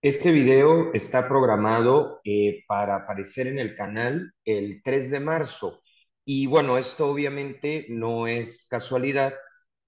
Este video está programado eh, para aparecer en el canal el 3 de marzo. Y bueno, esto obviamente no es casualidad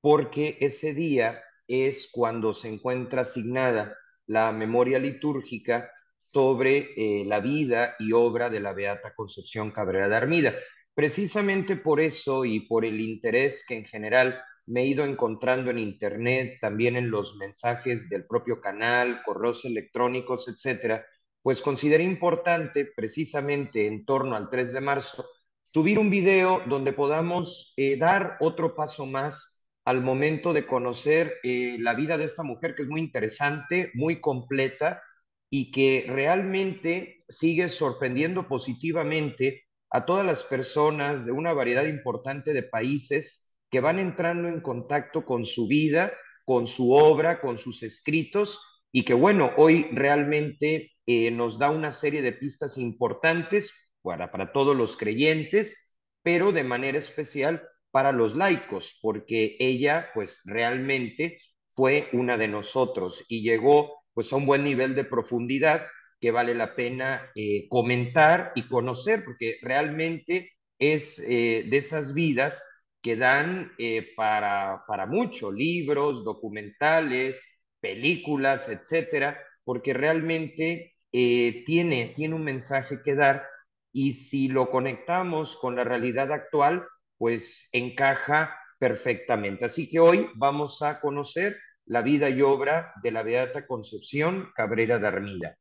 porque ese día es cuando se encuentra asignada la memoria litúrgica sobre eh, la vida y obra de la Beata Concepción Cabrera de Armida. Precisamente por eso y por el interés que en general me he ido encontrando en Internet, también en los mensajes del propio canal, correos electrónicos, etcétera, pues consideré importante, precisamente en torno al 3 de marzo, subir un video donde podamos eh, dar otro paso más al momento de conocer eh, la vida de esta mujer, que es muy interesante, muy completa y que realmente sigue sorprendiendo positivamente a todas las personas de una variedad importante de países que van entrando en contacto con su vida, con su obra, con sus escritos y que bueno, hoy realmente eh, nos da una serie de pistas importantes para, para todos los creyentes, pero de manera especial para los laicos, porque ella pues realmente fue una de nosotros y llegó pues a un buen nivel de profundidad que vale la pena eh, comentar y conocer, porque realmente es eh, de esas vidas que dan eh, para, para mucho, libros, documentales, películas, etcétera, porque realmente eh, tiene, tiene un mensaje que dar y si lo conectamos con la realidad actual, pues encaja perfectamente. Así que hoy vamos a conocer la vida y obra de la Beata Concepción Cabrera de Armida.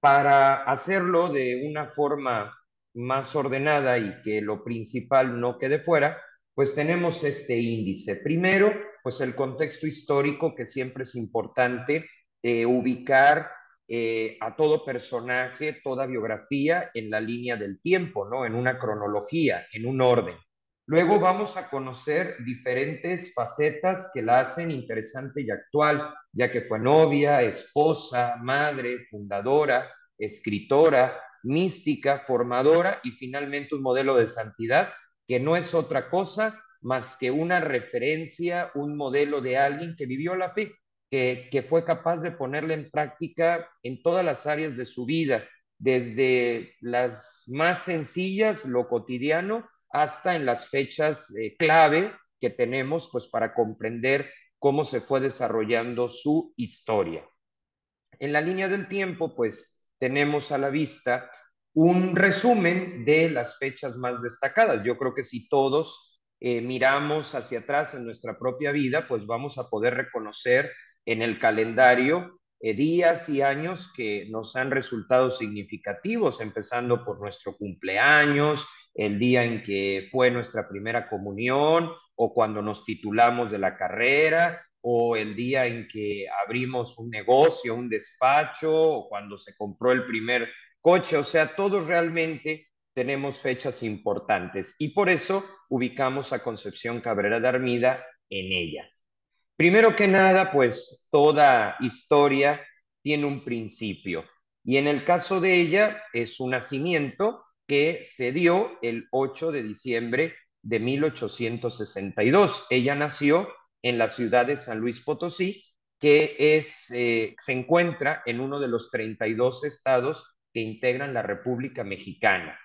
Para hacerlo de una forma más ordenada y que lo principal no quede fuera, pues tenemos este índice. Primero, pues el contexto histórico, que siempre es importante eh, ubicar eh, a todo personaje, toda biografía en la línea del tiempo, ¿no? En una cronología, en un orden. Luego vamos a conocer diferentes facetas que la hacen interesante y actual, ya que fue novia, esposa, madre, fundadora, escritora, mística, formadora y finalmente un modelo de santidad que no es otra cosa más que una referencia, un modelo de alguien que vivió la fe, que, fue capaz de ponerla en práctica en todas las áreas de su vida, desde las más sencillas, lo cotidiano, hasta en las fechas eh, clave que tenemos pues para comprender cómo se fue desarrollando su historia. En la línea del tiempo pues tenemos a la vista un resumen de las fechas más destacadas. Yo creo que si todos eh, miramos hacia atrás en nuestra propia vida, pues vamos a poder reconocer en el calendario eh, días y años que nos han resultado significativos, empezando por nuestro cumpleaños, el día en que fue nuestra primera comunión o cuando nos titulamos de la carrera o el día en que abrimos un negocio, un despacho o cuando se compró el primer coche, o sea, todos realmente tenemos fechas importantes y por eso ubicamos a Concepción Cabrera de Armida en ellas. Primero que nada, pues toda historia tiene un principio y en el caso de ella es su nacimiento que se dio el 8 de diciembre de 1862. Ella nació en la ciudad de San Luis Potosí, que es, eh, se encuentra en uno de los 32 estados que integran la República Mexicana.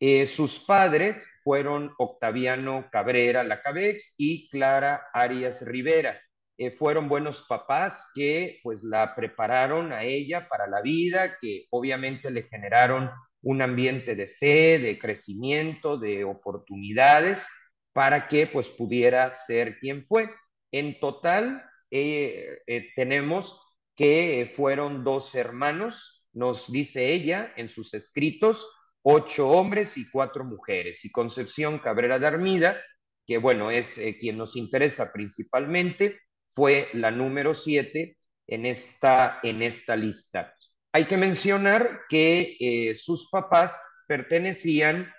Eh, sus padres fueron Octaviano Cabrera Lacabex y Clara Arias Rivera. Eh, fueron buenos papás que pues la prepararon a ella para la vida, que obviamente le generaron un ambiente de fe, de crecimiento, de oportunidades para que pues pudiera ser quien fue. En total eh, tenemos que fueron dos hermanos, nos dice ella en sus escritos, ocho hombres y cuatro mujeres. Y Concepción Cabrera de Armida, que bueno, es eh, quien nos interesa principalmente, fue la número siete en esta, en esta lista. Hay que mencionar que eh, sus papás pertenecían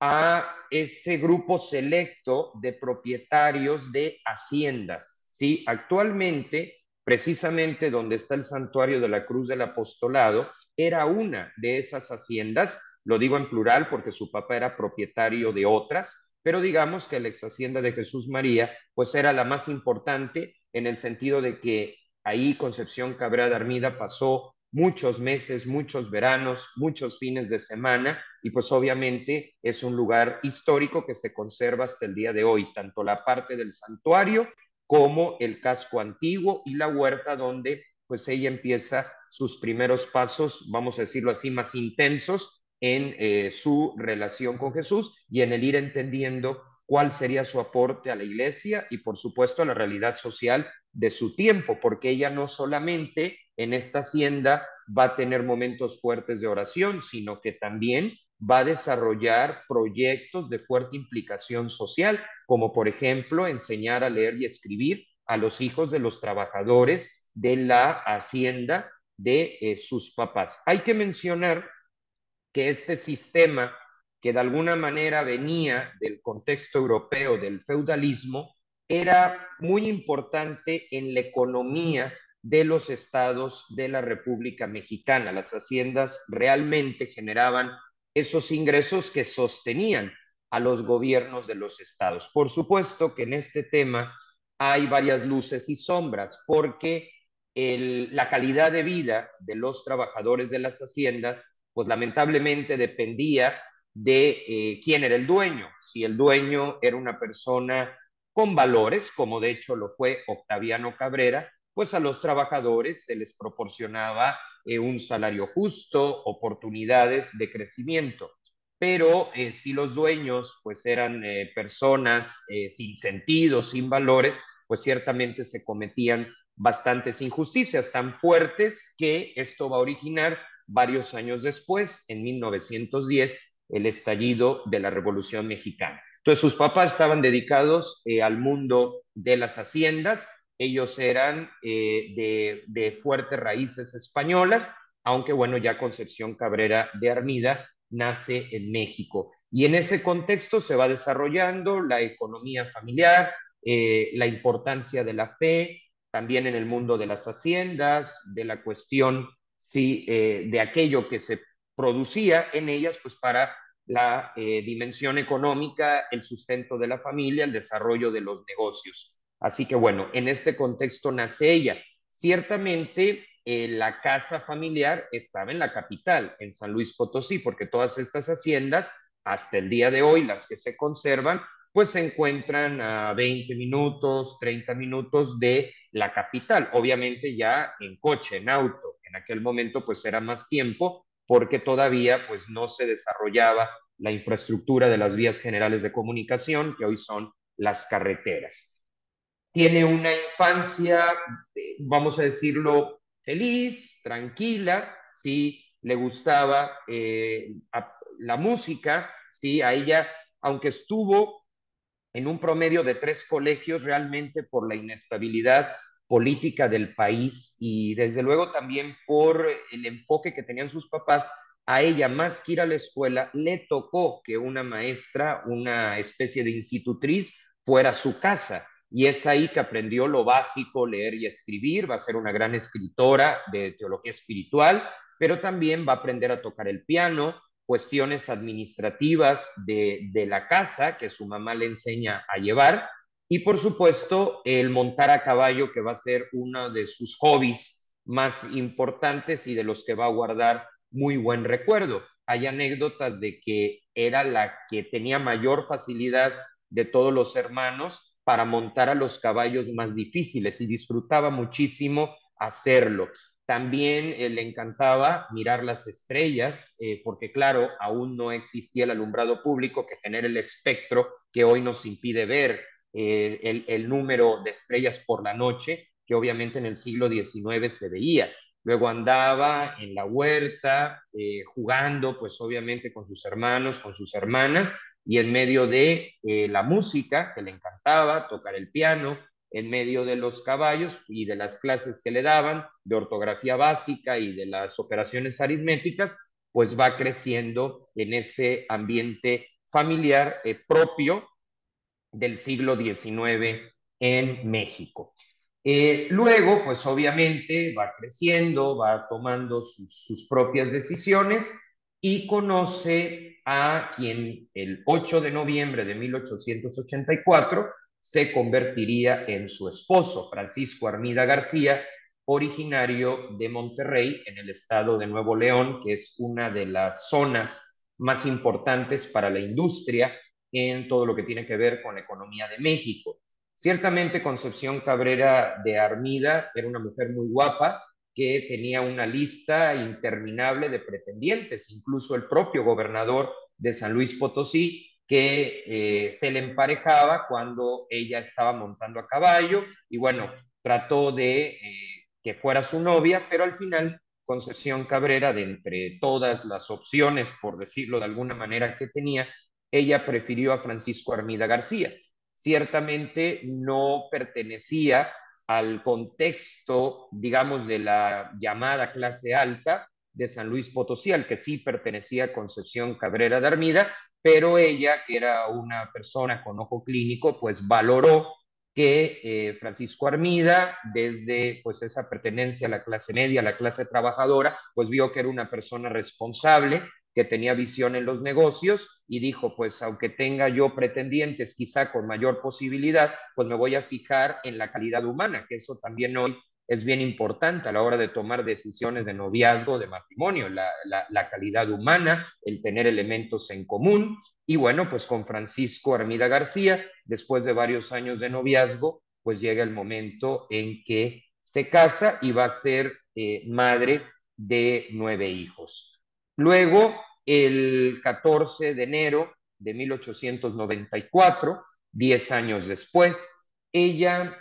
a ese grupo selecto de propietarios de haciendas. ¿sí? Actualmente, precisamente donde está el santuario de la Cruz del Apostolado, era una de esas haciendas, lo digo en plural porque su papá era propietario de otras, pero digamos que la ex hacienda de Jesús María, pues era la más importante en el sentido de que ahí Concepción Cabrera Armida pasó muchos meses, muchos veranos, muchos fines de semana y pues obviamente es un lugar histórico que se conserva hasta el día de hoy, tanto la parte del santuario como el casco antiguo y la huerta donde pues ella empieza sus primeros pasos, vamos a decirlo así, más intensos en eh, su relación con Jesús y en el ir entendiendo cuál sería su aporte a la iglesia y por supuesto a la realidad social de su tiempo, porque ella no solamente en esta hacienda va a tener momentos fuertes de oración, sino que también va a desarrollar proyectos de fuerte implicación social, como por ejemplo enseñar a leer y escribir a los hijos de los trabajadores de la hacienda de eh, sus papás. Hay que mencionar que este sistema que de alguna manera venía del contexto europeo del feudalismo, era muy importante en la economía de los estados de la República Mexicana. Las haciendas realmente generaban esos ingresos que sostenían a los gobiernos de los estados. Por supuesto que en este tema hay varias luces y sombras, porque la calidad de vida de los trabajadores de las haciendas, pues lamentablemente dependía de eh, quién era el dueño. Si el dueño era una persona con valores, como de hecho lo fue Octaviano Cabrera, pues a los trabajadores se les proporcionaba eh, un salario justo, oportunidades de crecimiento. Pero eh, si los dueños pues eran personas sin sentido, sin valores, pues ciertamente se cometían bastantes injusticias tan fuertes que esto va a originar varios años después, en 1910, el estallido de la Revolución Mexicana. Entonces sus papás estaban dedicados eh, al mundo de las haciendas, ellos eran eh, de, fuertes raíces españolas, aunque bueno, ya Concepción Cabrera de Armida nace en México. Y en ese contexto se va desarrollando la economía familiar, eh, la importancia de la fe, también en el mundo de las haciendas, de la cuestión sí, de aquello que se producía en ellas, pues para la eh, dimensión económica, el sustento de la familia, el desarrollo de los negocios. Así que bueno, en este contexto nace ella. Ciertamente eh, la casa familiar estaba en la capital, en San Luis Potosí, porque todas estas haciendas, hasta el día de hoy, las que se conservan, pues se encuentran a 20 minutos, 30 minutos de la capital, obviamente ya en coche, en auto. En aquel momento pues era más tiempo, porque todavía pues no se desarrollaba la infraestructura de las vías generales de comunicación, que hoy son las carreteras. Tiene una infancia, eh, vamos a decirlo, feliz, tranquila, sí, le gustaba eh, la música, sí, a ella, aunque estuvo en un promedio de tres colegios, realmente por la inestabilidad política del país y desde luego también por el enfoque que tenían sus papás, a ella más que ir a la escuela, le tocó que una maestra, una especie de institutriz, fuera a su casa. Y es ahí que aprendió lo básico, leer y escribir, va a ser una gran escritora de teología espiritual, pero también va a aprender a tocar el piano, cuestiones administrativas de, de la casa que su mamá le enseña a llevar, y por supuesto, el montar a caballo, que va a ser uno de sus hobbies más importantes y de los que va a guardar muy buen recuerdo. Hay anécdotas de que era la que tenía mayor facilidad de todos los hermanos para montar a los caballos más difíciles y disfrutaba muchísimo hacerlo. También eh, le encantaba mirar las estrellas, eh, porque claro, aún no existía el alumbrado público que genera el espectro que hoy nos impide ver eh, el, número de estrellas por la noche, que obviamente en el siglo XIX se veía. Luego andaba en la huerta, jugando, pues obviamente con sus hermanos, con sus hermanas, y en medio de la música, que le encantaba, tocar el piano, en medio de los caballos y de las clases que le daban, de ortografía básica y de las operaciones aritméticas, pues va creciendo en ese ambiente familiar propio del siglo XIX en México. Eh, luego, pues obviamente va creciendo, va tomando sus, propias decisiones y conoce a quien el 8 de noviembre de 1884 se convertiría en su esposo, Francisco Armida García, originario de Monterrey, en el estado de Nuevo León, que es una de las zonas más importantes para la industria en todo lo que tiene que ver con la economía de México. Ciertamente Concepción Cabrera de Armida era una mujer muy guapa que tenía una lista interminable de pretendientes, incluso el propio gobernador de San Luis Potosí, que eh, se le emparejaba cuando ella estaba montando a caballo y bueno, trató de eh, que fuera su novia, pero al final Concepción Cabrera, de entre todas las opciones, por decirlo de alguna manera, que tenía, ella prefirió a Francisco Armida García. Ciertamente no pertenecía al contexto, digamos, de la llamada clase alta de San Luis Potosí, al que sí pertenecía Concepción Cabrera de Armida, pero ella, que era una persona con ojo clínico, pues valoró que eh, Francisco Armida, desde pues esa pertenencia a la clase media, a la clase trabajadora, pues vio que era una persona responsable, que tenía visión en los negocios y dijo, pues aunque tenga yo pretendientes quizá con mayor posibilidad, pues me voy a fijar en la calidad humana, que eso también hoy es bien importante a la hora de tomar decisiones de noviazgo, de matrimonio, la, calidad humana, el tener elementos en común. Y bueno, pues con Francisco Armida García, después de varios años de noviazgo, pues llega el momento en que se casa y va a ser eh, madre de nueve hijos. Luego, el 14 de enero de 1894, diez años después, ella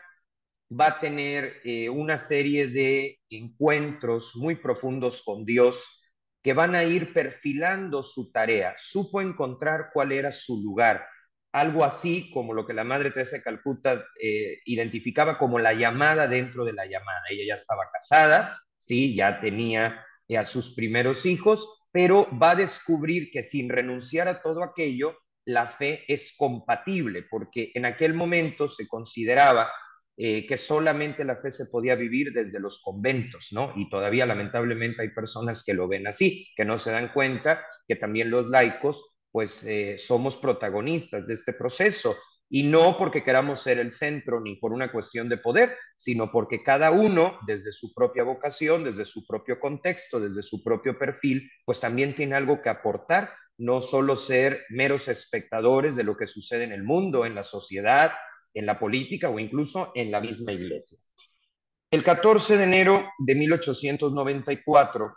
va a tener eh, una serie de encuentros muy profundos con Dios que van a ir perfilando su tarea. Supo encontrar cuál era su lugar, algo así como lo que la Madre Teresa de Calcuta eh, identificaba como la llamada dentro de la llamada. Ella ya estaba casada, sí, ya tenía eh, a sus primeros hijos, pero va a descubrir que sin renunciar a todo aquello, la fe es compatible, porque en aquel momento se consideraba eh, que solamente la fe se podía vivir desde los conventos, ¿no? Y todavía lamentablemente hay personas que lo ven así, que no se dan cuenta que también los laicos, pues eh, somos protagonistas de este proceso. Y no porque queramos ser el centro ni por una cuestión de poder, sino porque cada uno, desde su propia vocación, desde su propio contexto, desde su propio perfil, pues también tiene algo que aportar, no solo ser meros espectadores de lo que sucede en el mundo, en la sociedad, en la política o incluso en la misma iglesia. El 14 de enero de 1894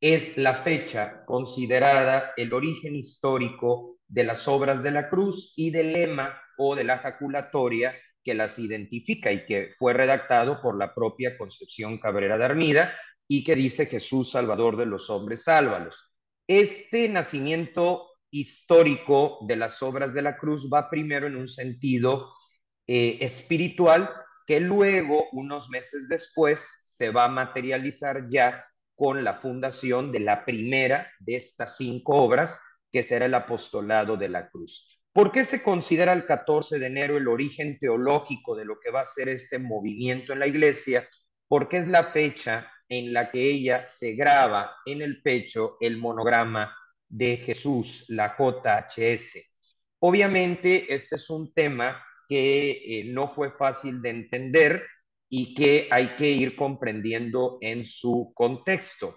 es la fecha considerada el origen histórico de las obras de la cruz y del lema o de la jaculatoria que las identifica y que fue redactado por la propia Concepción Cabrera de Armida y que dice Jesús Salvador de los hombres, sálvalos. Este nacimiento histórico de las obras de la cruz va primero en un sentido eh, espiritual que luego, unos meses después, se va a materializar ya con la fundación de la primera de estas cinco obras, que será el apostolado de la cruz. ¿Por qué se considera el 14 de enero el origen teológico de lo que va a ser este movimiento en la iglesia? Porque es la fecha en la que ella se graba en el pecho el monograma de Jesús, la JHS. Obviamente, este es un tema que eh, no fue fácil de entender y que hay que ir comprendiendo en su contexto.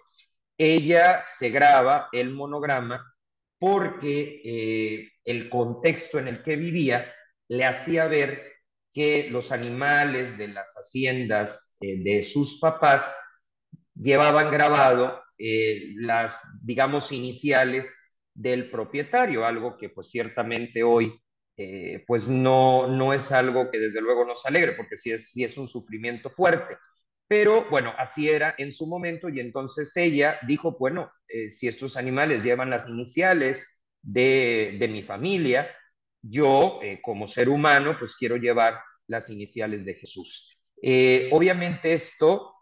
Ella se graba el monograma porque eh, el contexto en el que vivía le hacía ver que los animales de las haciendas eh, de sus papás llevaban grabado eh, las, digamos, iniciales del propietario, algo que pues ciertamente hoy eh, pues no, no es algo que desde luego nos alegre, porque sí es, sí es un sufrimiento fuerte. Pero bueno, así era en su momento y entonces ella dijo, bueno, eh, si estos animales llevan las iniciales de, de mi familia, yo como ser humano pues quiero llevar las iniciales de Jesús. obviamente esto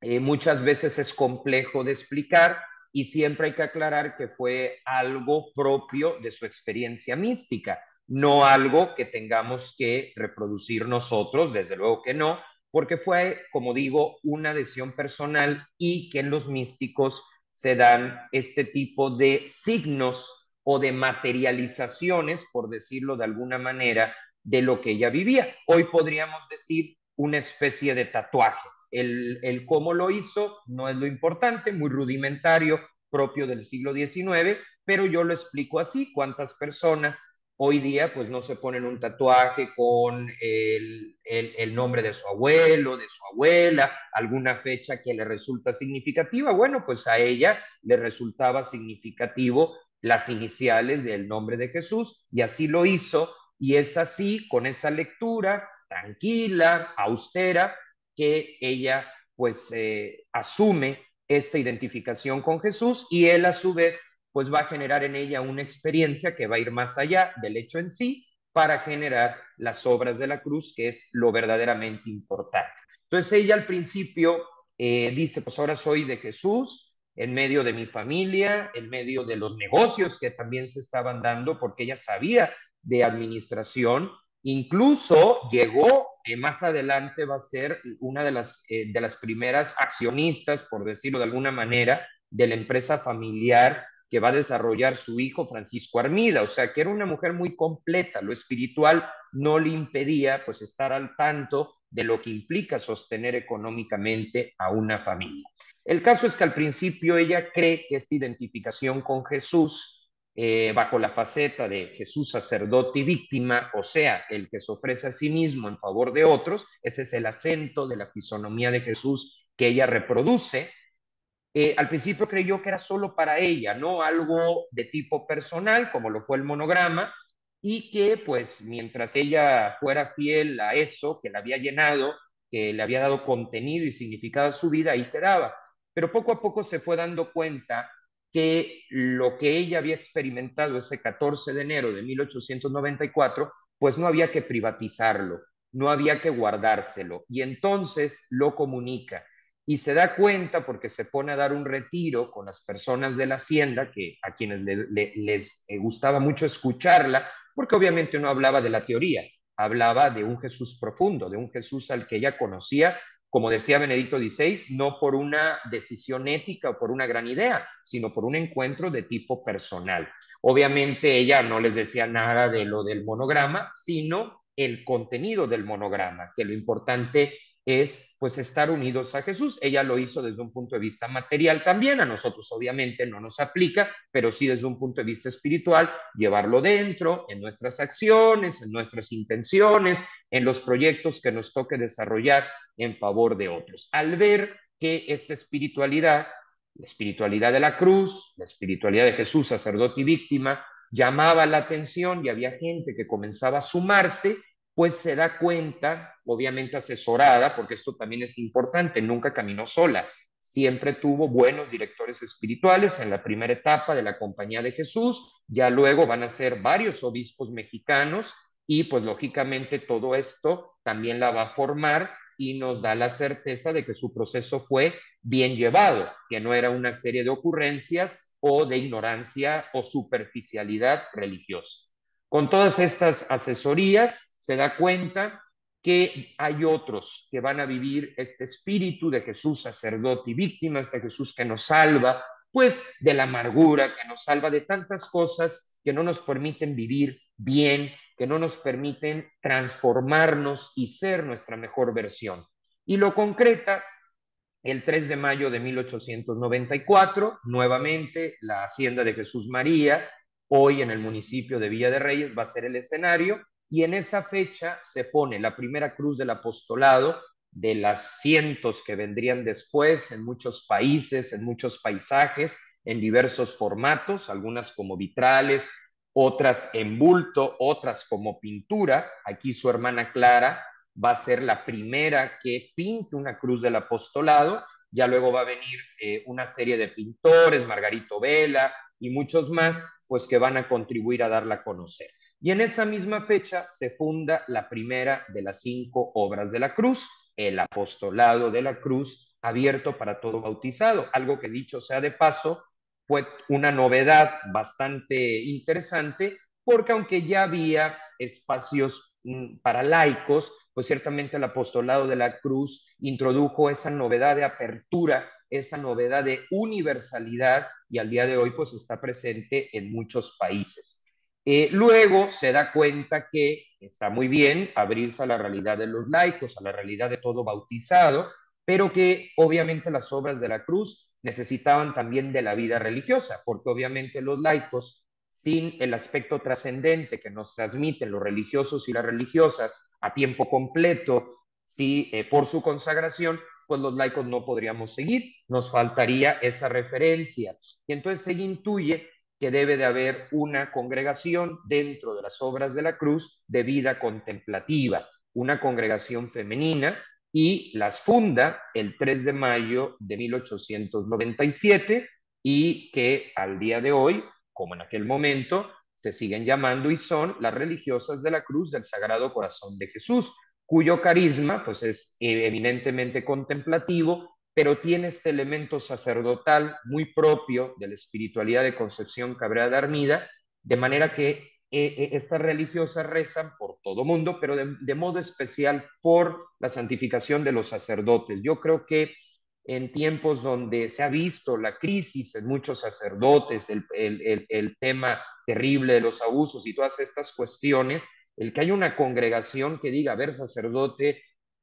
eh, muchas veces es complejo de explicar y siempre hay que aclarar que fue algo propio de su experiencia mística, no algo que tengamos que reproducir nosotros, desde luego que no, porque fue, como digo, una decisión personal y que en los místicos se dan este tipo de signos o de materializaciones, por decirlo de alguna manera, de lo que ella vivía. Hoy podríamos decir una especie de tatuaje el, cómo lo hizo no es lo importante, muy rudimentario, propio del siglo XIX, pero yo lo explico así, cuántas personas hoy día pues no se ponen un tatuaje con el, el, nombre de su abuelo, de su abuela, alguna fecha que le resulta significativa. Bueno, pues a ella le resultaba significativo las iniciales del nombre de Jesús y así lo hizo y es así con esa lectura tranquila, austera, que ella pues eh, asume esta identificación con Jesús y él a su vez pues va a generar en ella una experiencia que va a ir más allá del hecho en sí para generar las obras de la cruz, que es lo verdaderamente importante. Entonces ella al principio eh, dice, pues ahora soy de Jesús, en medio de mi familia, en medio de los negocios que también se estaban dando, porque ella sabía de administración, incluso llegó, más adelante va a ser una de las, eh, de las primeras accionistas, por decirlo de alguna manera, de la empresa familiar que va a desarrollar su hijo Francisco Armida, o sea que era una mujer muy completa, lo espiritual no le impedía pues estar al tanto de lo que implica sostener económicamente a una familia. El caso es que al principio ella cree que esta identificación con Jesús, eh, bajo la faceta de Jesús sacerdote y víctima, o sea, el que se ofrece a sí mismo en favor de otros, ese es el acento de la fisonomía de Jesús que ella reproduce, eh, al principio creyó que era solo para ella, no algo de tipo personal, como lo fue el monograma, y que pues mientras ella fuera fiel a eso que la había llenado, que le había dado contenido y significado a su vida, ahí quedaba. Pero poco a poco se fue dando cuenta que lo que ella había experimentado ese 14 de enero de 1894, pues no había que privatizarlo, no había que guardárselo. Y entonces lo comunica y se da cuenta porque se pone a dar un retiro con las personas de la hacienda, que a quienes les eh, gustaba mucho escucharla, porque obviamente no hablaba de la teoría, hablaba de un Jesús profundo, de un Jesús al que ella conocía, como decía Benedicto XVI, no por una decisión ética o por una gran idea, sino por un encuentro de tipo personal. Obviamente ella no les decía nada de lo del monograma, sino el contenido del monograma, que lo importante es pues estar unidos a Jesús. Ella lo hizo desde un punto de vista material también, a nosotros obviamente no nos aplica, pero sí desde un punto de vista espiritual, llevarlo dentro, en nuestras acciones, en nuestras intenciones, en los proyectos que nos toque desarrollar en favor de otros. Al ver que esta espiritualidad, la espiritualidad de la cruz, la espiritualidad de Jesús, sacerdote y víctima, llamaba la atención y había gente que comenzaba a sumarse, pues se da cuenta, obviamente asesorada, porque esto también es importante, nunca caminó sola, siempre tuvo buenos directores espirituales en la primera etapa de la Compañía de Jesús, ya luego van a ser varios obispos mexicanos y pues lógicamente todo esto también la va a formar y nos da la certeza de que su proceso fue bien llevado, que no era una serie de ocurrencias o de ignorancia o superficialidad religiosa. Con todas estas asesorías, se da cuenta que hay otros que van a vivir este espíritu de Jesús sacerdote y víctima, este Jesús que nos salva, pues de la amargura, que nos salva de tantas cosas que no nos permiten vivir bien, que no nos permiten transformarnos y ser nuestra mejor versión. Y lo concreta el 3 de mayo de 1894, nuevamente la hacienda de Jesús María, hoy en el municipio de Villa de Reyes, va a ser el escenario y en esa fecha se pone la primera cruz del apostolado de las cientos que vendrían después en muchos países, en muchos paisajes, en diversos formatos, algunas como vitrales, otras en bulto, otras como pintura. Aquí su hermana Clara va a ser la primera que pinte una cruz del apostolado. Ya luego va a venir eh, una serie de pintores, Margarito Vela y muchos más, pues que van a contribuir a darla a conocer. Y en esa misma fecha se funda la primera de las cinco obras de la cruz, el apostolado de la cruz abierto para todo bautizado, algo que dicho sea de paso, fue una novedad bastante interesante, porque aunque ya había espacios mm, para laicos, pues ciertamente el apostolado de la cruz introdujo esa novedad de apertura, esa novedad de universalidad y al día de hoy pues está presente en muchos países. Eh, luego se da cuenta que está muy bien abrirse a la realidad de los laicos, a la realidad de todo bautizado, pero que obviamente las obras de la cruz necesitaban también de la vida religiosa, porque obviamente los laicos, sin el aspecto trascendente que nos transmiten los religiosos y las religiosas a tiempo completo, sí, eh, por su consagración, pues los laicos no podríamos seguir, nos faltaría esa referencia. Y entonces se intuye que debe de haber una congregación dentro de las obras de la cruz de vida contemplativa, una congregación femenina y las funda el 3 de mayo de 1897 y que al día de hoy, como en aquel momento, se siguen llamando y son las religiosas de la cruz del Sagrado Corazón de Jesús, cuyo carisma pues es eminentemente contemplativo, pero tiene este elemento sacerdotal muy propio de la espiritualidad de Concepción Cabrera de Armida, de manera que eh, eh, estas religiosas rezan por todo mundo, pero de, modo especial por la santificación de los sacerdotes. Yo creo que en tiempos donde se ha visto la crisis en muchos sacerdotes, el, el, el, tema terrible de los abusos y todas estas cuestiones, el que haya una congregación que diga, a ver, sacerdote,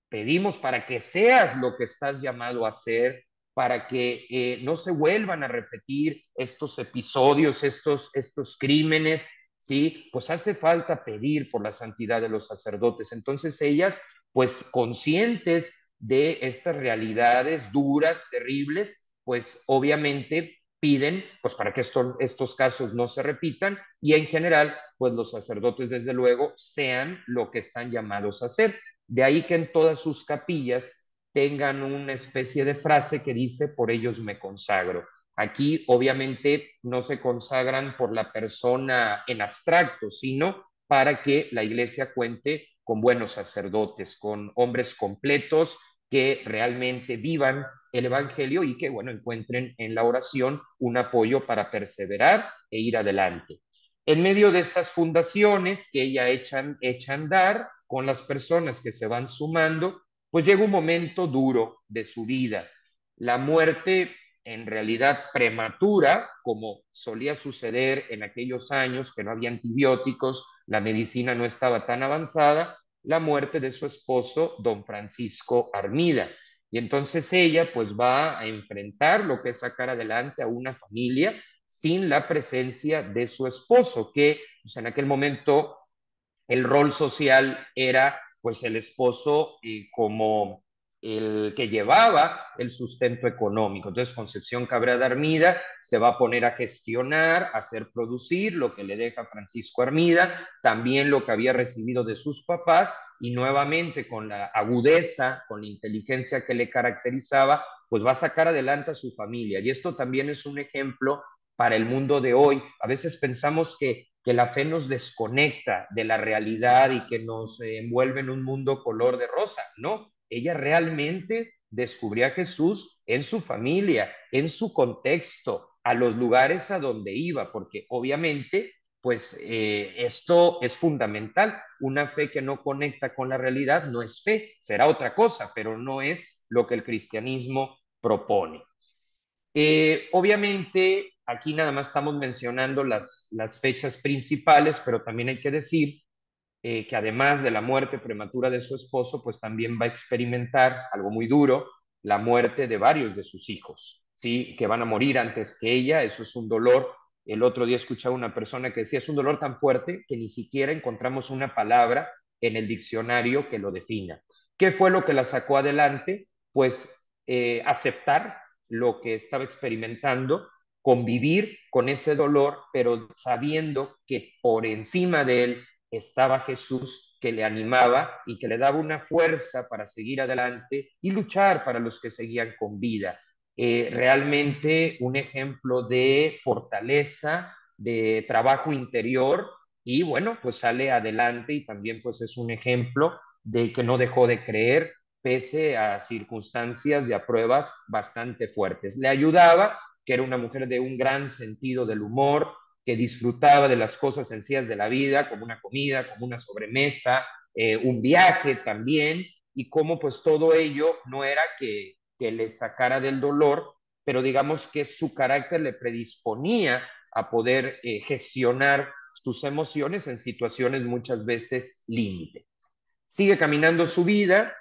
pedimos para que seas lo que estás llamado a ser, para que eh, no se vuelvan a repetir estos episodios, estos, estos crímenes, ¿sí? Pues hace falta pedir por la santidad de los sacerdotes. Entonces ellas, pues conscientes de estas realidades duras, terribles, pues obviamente piden, pues para que estos, estos casos no se repitan y en general, pues los sacerdotes desde luego sean lo que están llamados a ser. De ahí que en todas sus capillas tengan una especie de frase que dice, por ellos me consagro. Aquí obviamente no se consagran por la persona en abstracto, sino para que la iglesia cuente con buenos sacerdotes, con hombres completos que realmente vivan el Evangelio y que, bueno, encuentren en la oración un apoyo para perseverar e ir adelante. En medio de estas fundaciones que ella echa, echa a andar con las personas que se van sumando, pues llega un momento duro de su vida. La muerte en realidad prematura, como solía suceder en aquellos años que no había antibióticos, la medicina no estaba tan avanzada, la muerte de su esposo, don Francisco Armida. Y entonces ella pues va a enfrentar lo que es sacar adelante a una familia sin la presencia de su esposo, que pues, en aquel momento el rol social era pues el esposo y como el que llevaba el sustento económico. Entonces, Concepción Cabrera de Armida se va a poner a gestionar, a hacer producir lo que le deja Francisco Armida, también lo que había recibido de sus papás y nuevamente con la agudeza, con la inteligencia que le caracterizaba, pues va a sacar adelante a su familia. Y esto también es un ejemplo para el mundo de hoy. A veces pensamos que, que la fe nos desconecta de la realidad y que nos envuelve en un mundo color de rosa. No, ella realmente descubrió a Jesús en su familia, en su contexto, a los lugares a donde iba, porque obviamente, pues eh, esto es fundamental. Una fe que no conecta con la realidad no es fe, será otra cosa, pero no es lo que el cristianismo propone. Eh, obviamente, aquí nada más estamos mencionando las, fechas principales, pero también hay que decir eh, que además de la muerte prematura de su esposo, pues también va a experimentar algo muy duro, la muerte de varios de sus hijos, ¿sí? Que van a morir antes que ella, eso es un dolor. El otro día escuchaba una persona que decía, es un dolor tan fuerte que ni siquiera encontramos una palabra en el diccionario que lo defina. ¿Qué fue lo que la sacó adelante? Pues eh, aceptar lo que estaba experimentando, convivir con ese dolor, pero sabiendo que por encima de él estaba Jesús que le animaba y que le daba una fuerza para seguir adelante y luchar para los que seguían con vida. Eh, realmente un ejemplo de fortaleza, de trabajo interior y bueno, pues sale adelante y también pues es un ejemplo de que no dejó de creer pese a circunstancias y a pruebas bastante fuertes. Le ayudaba, que era una mujer de un gran sentido del humor, que disfrutaba de las cosas sencillas de la vida, como una comida, como una sobremesa, eh, un viaje también, y cómo pues todo ello no era que, que le sacara del dolor, pero digamos que su carácter le predisponía a poder eh, gestionar sus emociones en situaciones muchas veces límite. Sigue caminando su vida,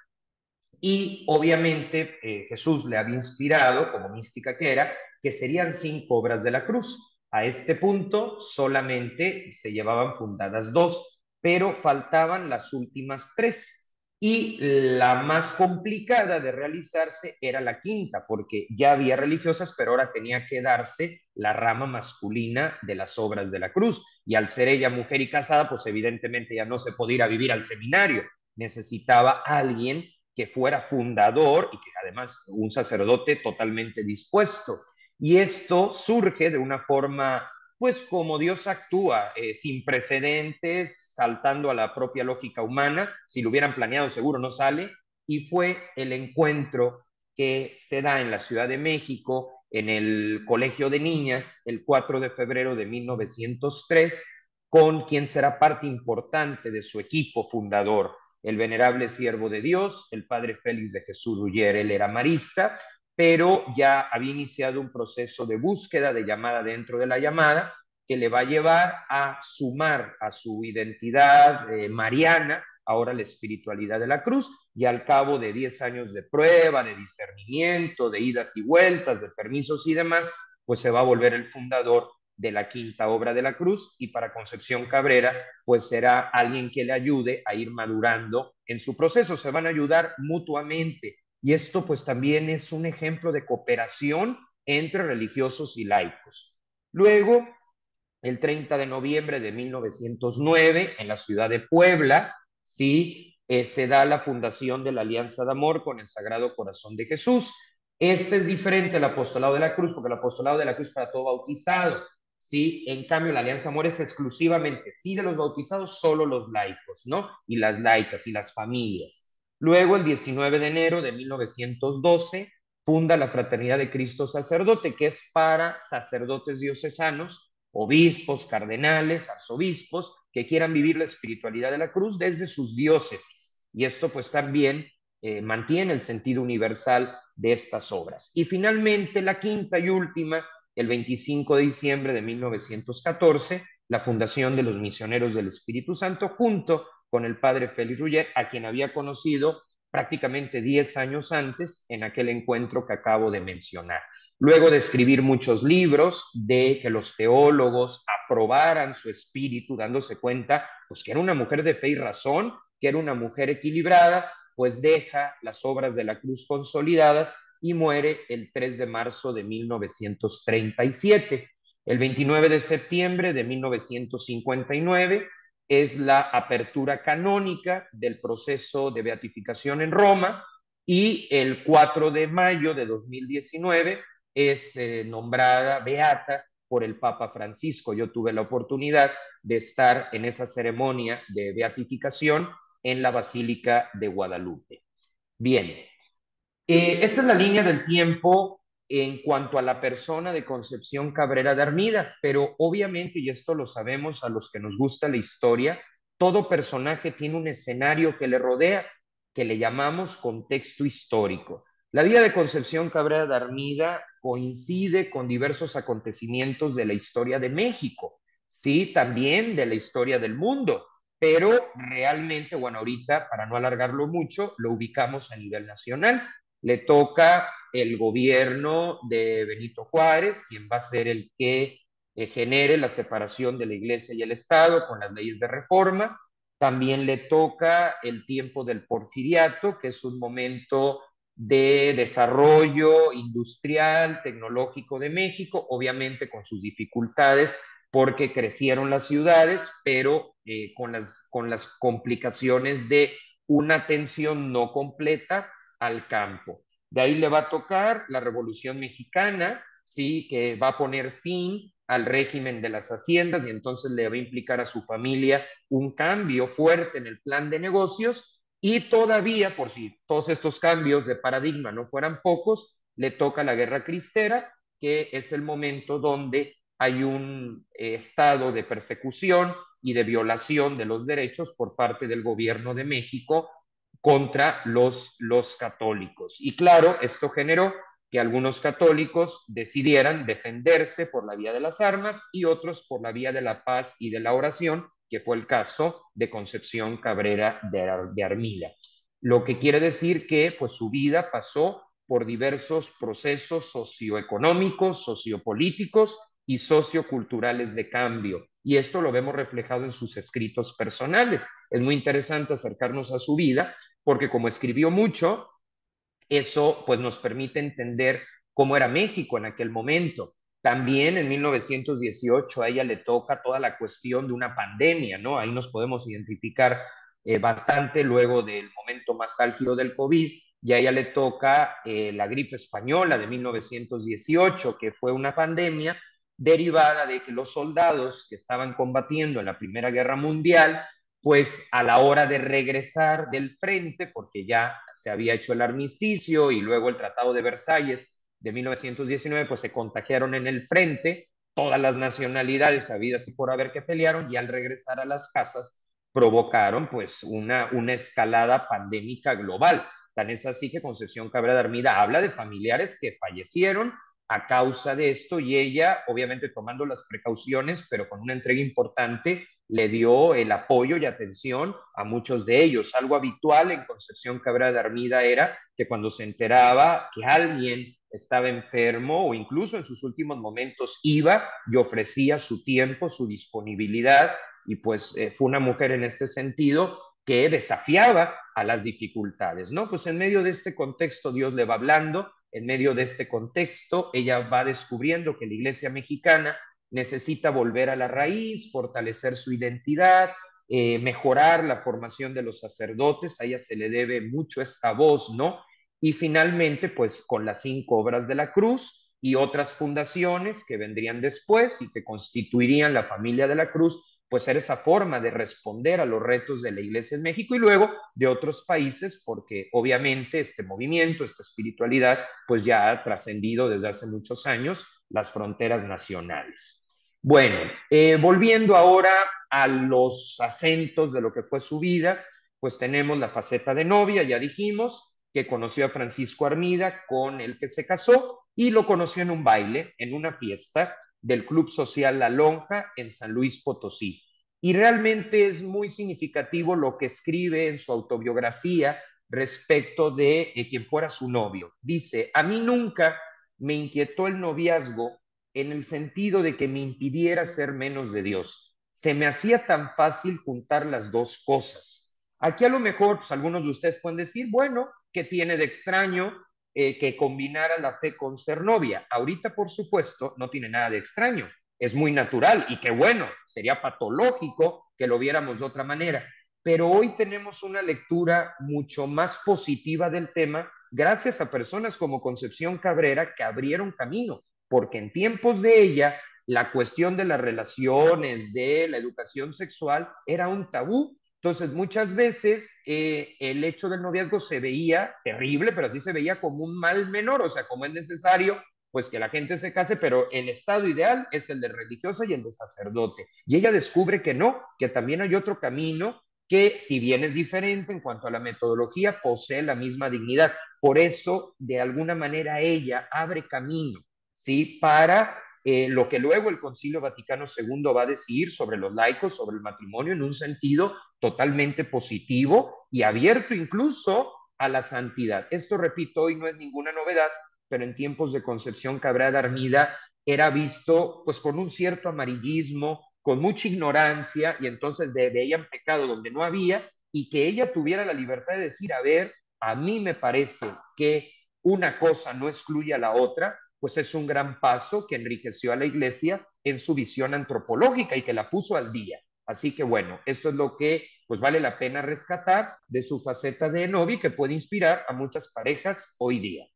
Y obviamente eh, Jesús le había inspirado, como mística que era, que serían cinco obras de la cruz. A este punto solamente se llevaban fundadas dos, pero faltaban las últimas tres. Y la más complicada de realizarse era la quinta, porque ya había religiosas, pero ahora tenía que darse la rama masculina de las obras de la cruz. Y al ser ella mujer y casada, pues evidentemente ya no se podía ir a vivir al seminario. Necesitaba alguien que fuera fundador y que además un sacerdote totalmente dispuesto. Y esto surge de una forma, pues como Dios actúa, eh, sin precedentes, saltando a la propia lógica humana. Si lo hubieran planeado, seguro no sale. Y fue el encuentro que se da en la Ciudad de México, en el Colegio de Niñas, el 4 de febrero de 1903, con quien será parte importante de su equipo fundador, el venerable siervo de Dios, el padre Félix de Jesús Ruller, él era marista, pero ya había iniciado un proceso de búsqueda, de llamada dentro de la llamada, que le va a llevar a sumar a su identidad eh, mariana, ahora la espiritualidad de la cruz, y al cabo de 10 años de prueba, de discernimiento, de idas y vueltas, de permisos y demás, pues se va a volver el fundador de la quinta obra de la cruz y para Concepción Cabrera, pues será alguien que le ayude a ir madurando en su proceso, se van a ayudar mutuamente y esto pues también es un ejemplo de cooperación entre religiosos y laicos. Luego, el 30 de noviembre de 1909, en la ciudad de Puebla, sí, eh, se da la fundación de la Alianza de Amor con el Sagrado Corazón de Jesús. Este es diferente al apostolado de la cruz, porque el apostolado de la cruz para todo bautizado. ¿Sí? En cambio, la Alianza Amor es exclusivamente, sí, de los bautizados, solo los laicos, ¿no? Y las laicas y las familias. Luego, el 19 de enero de 1912, funda la Fraternidad de Cristo Sacerdote, que es para sacerdotes diocesanos, obispos, cardenales, arzobispos, que quieran vivir la espiritualidad de la cruz desde sus diócesis. Y esto pues también eh, mantiene el sentido universal de estas obras. Y finalmente, la quinta y última el 25 de diciembre de 1914, la fundación de los misioneros del Espíritu Santo junto con el padre Félix Rugger, a quien había conocido prácticamente 10 años antes en aquel encuentro que acabo de mencionar. Luego de escribir muchos libros, de que los teólogos aprobaran su espíritu, dándose cuenta pues, que era una mujer de fe y razón, que era una mujer equilibrada, pues deja las obras de la cruz consolidadas y muere el 3 de marzo de 1937. El 29 de septiembre de 1959 es la apertura canónica del proceso de beatificación en Roma y el 4 de mayo de 2019 es eh, nombrada beata por el Papa Francisco. Yo tuve la oportunidad de estar en esa ceremonia de beatificación en la Basílica de Guadalupe. Bien, eh, esta es la línea del tiempo en cuanto a la persona de Concepción Cabrera de Armida, pero obviamente, y esto lo sabemos a los que nos gusta la historia, todo personaje tiene un escenario que le rodea, que le llamamos contexto histórico. La vida de Concepción Cabrera de Armida coincide con diversos acontecimientos de la historia de México, sí, también de la historia del mundo, pero realmente, bueno, ahorita, para no alargarlo mucho, lo ubicamos a nivel nacional le toca el gobierno de Benito Juárez, quien va a ser el que eh, genere la separación de la iglesia y el Estado con las leyes de reforma. También le toca el tiempo del porfiriato, que es un momento de desarrollo industrial, tecnológico de México, obviamente con sus dificultades porque crecieron las ciudades, pero eh, con, las, con las complicaciones de una atención no completa al campo. De ahí le va a tocar la Revolución Mexicana, sí, que va a poner fin al régimen de las haciendas y entonces le va a implicar a su familia un cambio fuerte en el plan de negocios y todavía, por si todos estos cambios de paradigma no fueran pocos, le toca la guerra cristera, que es el momento donde hay un eh, estado de persecución y de violación de los derechos por parte del gobierno de México contra los, los católicos. Y claro, esto generó que algunos católicos decidieran defenderse por la vía de las armas y otros por la vía de la paz y de la oración, que fue el caso de Concepción Cabrera de, de Armida. lo que quiere decir que pues su vida pasó por diversos procesos socioeconómicos, sociopolíticos y socioculturales de cambio. Y esto lo vemos reflejado en sus escritos personales. Es muy interesante acercarnos a su vida porque como escribió mucho, eso pues nos permite entender cómo era México en aquel momento. También en 1918 a ella le toca toda la cuestión de una pandemia, ¿no? Ahí nos podemos identificar eh, bastante luego del momento más álgido del COVID, y a ella le toca eh, la gripe española de 1918, que fue una pandemia derivada de que los soldados que estaban combatiendo en la Primera Guerra Mundial, pues a la hora de regresar del frente, porque ya se había hecho el armisticio y luego el Tratado de Versalles de 1919, pues se contagiaron en el frente, todas las nacionalidades habidas y por haber que pelearon y al regresar a las casas provocaron pues una, una escalada pandémica global. Tan es así que Concepción Cabrera de Armida habla de familiares que fallecieron a causa de esto y ella, obviamente tomando las precauciones, pero con una entrega importante, le dio el apoyo y atención a muchos de ellos. Algo habitual en Concepción Cabrera de Armida era que cuando se enteraba que alguien estaba enfermo o incluso en sus últimos momentos iba y ofrecía su tiempo, su disponibilidad y pues eh, fue una mujer en este sentido que desafiaba a las dificultades, ¿no? Pues en medio de este contexto Dios le va hablando, en medio de este contexto ella va descubriendo que la iglesia mexicana necesita volver a la raíz, fortalecer su identidad, eh, mejorar la formación de los sacerdotes, a ella se le debe mucho esta voz, ¿no? Y finalmente, pues con las cinco obras de la cruz y otras fundaciones que vendrían después y que constituirían la familia de la cruz, pues era esa forma de responder a los retos de la Iglesia en México y luego de otros países, porque obviamente este movimiento, esta espiritualidad, pues ya ha trascendido desde hace muchos años las fronteras nacionales. Bueno, eh, volviendo ahora a los acentos de lo que fue su vida, pues tenemos la faceta de novia, ya dijimos, que conoció a Francisco Armida, con el que se casó, y lo conoció en un baile, en una fiesta del Club Social La Lonja en San Luis Potosí. Y realmente es muy significativo lo que escribe en su autobiografía respecto de eh, quien fuera su novio. Dice, a mí nunca me inquietó el noviazgo en el sentido de que me impidiera ser menos de Dios. Se me hacía tan fácil juntar las dos cosas. Aquí a lo mejor, pues algunos de ustedes pueden decir, bueno, que tiene de extraño eh, que combinara la fe con ser novia. Ahorita, por supuesto, no tiene nada de extraño. Es muy natural y qué bueno, sería patológico que lo viéramos de otra manera. Pero hoy tenemos una lectura mucho más positiva del tema gracias a personas como Concepción Cabrera que abrieron camino, porque en tiempos de ella la cuestión de las relaciones, de la educación sexual, era un tabú entonces, muchas veces eh, el hecho del noviazgo se veía terrible, pero así se veía como un mal menor, o sea, como es necesario, pues que la gente se case, pero el estado ideal es el de religiosa y el de sacerdote. Y ella descubre que no, que también hay otro camino que, si bien es diferente en cuanto a la metodología, posee la misma dignidad. Por eso, de alguna manera, ella abre camino, ¿sí? Para eh, lo que luego el Concilio Vaticano II va a decir sobre los laicos, sobre el matrimonio, en un sentido totalmente positivo y abierto incluso a la santidad. Esto, repito, hoy no es ninguna novedad, pero en tiempos de Concepción Cabrera Armida era visto pues con un cierto amarillismo, con mucha ignorancia y entonces veían pecado donde no había y que ella tuviera la libertad de decir, a ver, a mí me parece que una cosa no excluye a la otra, pues es un gran paso que enriqueció a la iglesia en su visión antropológica y que la puso al día. Así que bueno, esto es lo que pues vale la pena rescatar de su faceta de novia que puede inspirar a muchas parejas hoy día.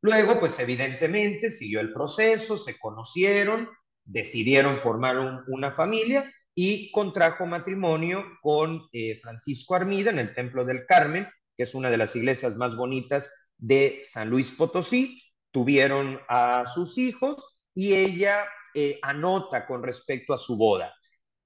Luego, pues evidentemente siguió el proceso, se conocieron, decidieron formar una familia y contrajo matrimonio con eh, Francisco Armida en el Templo del Carmen, que es una de las iglesias más bonitas de San Luis Potosí, tuvieron a sus hijos y ella eh, anota con respecto a su boda.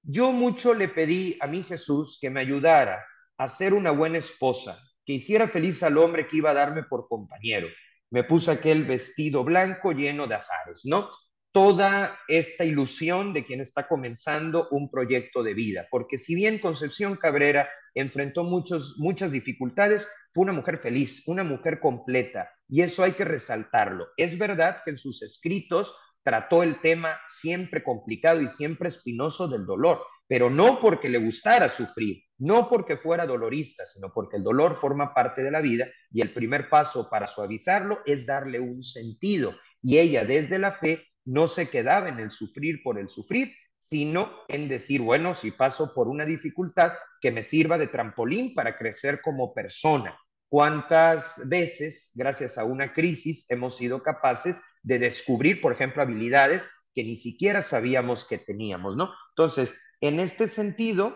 Yo mucho le pedí a mi Jesús que me ayudara a ser una buena esposa, que hiciera feliz al hombre que iba a darme por compañero. Me puse aquel vestido blanco lleno de azares, ¿no? Toda esta ilusión de quien está comenzando un proyecto de vida, porque si bien Concepción Cabrera enfrentó muchos, muchas dificultades, fue una mujer feliz, una mujer completa, y eso hay que resaltarlo. Es verdad que en sus escritos trató el tema siempre complicado y siempre espinoso del dolor, pero no porque le gustara sufrir, no porque fuera dolorista, sino porque el dolor forma parte de la vida y el primer paso para suavizarlo es darle un sentido. Y ella desde la fe no se quedaba en el sufrir por el sufrir, sino en decir, bueno, si paso por una dificultad, que me sirva de trampolín para crecer como persona. ¿Cuántas veces, gracias a una crisis, hemos sido capaces de descubrir, por ejemplo, habilidades que ni siquiera sabíamos que teníamos, ¿no? Entonces, en este sentido,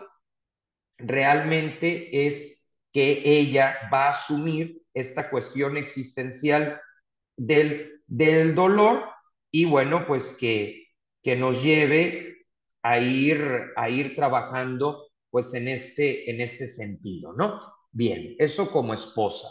realmente es que ella va a asumir esta cuestión existencial del, del dolor y bueno, pues que, que nos lleve a ir, a ir trabajando pues en este, en este sentido, ¿no? Bien, eso como esposa.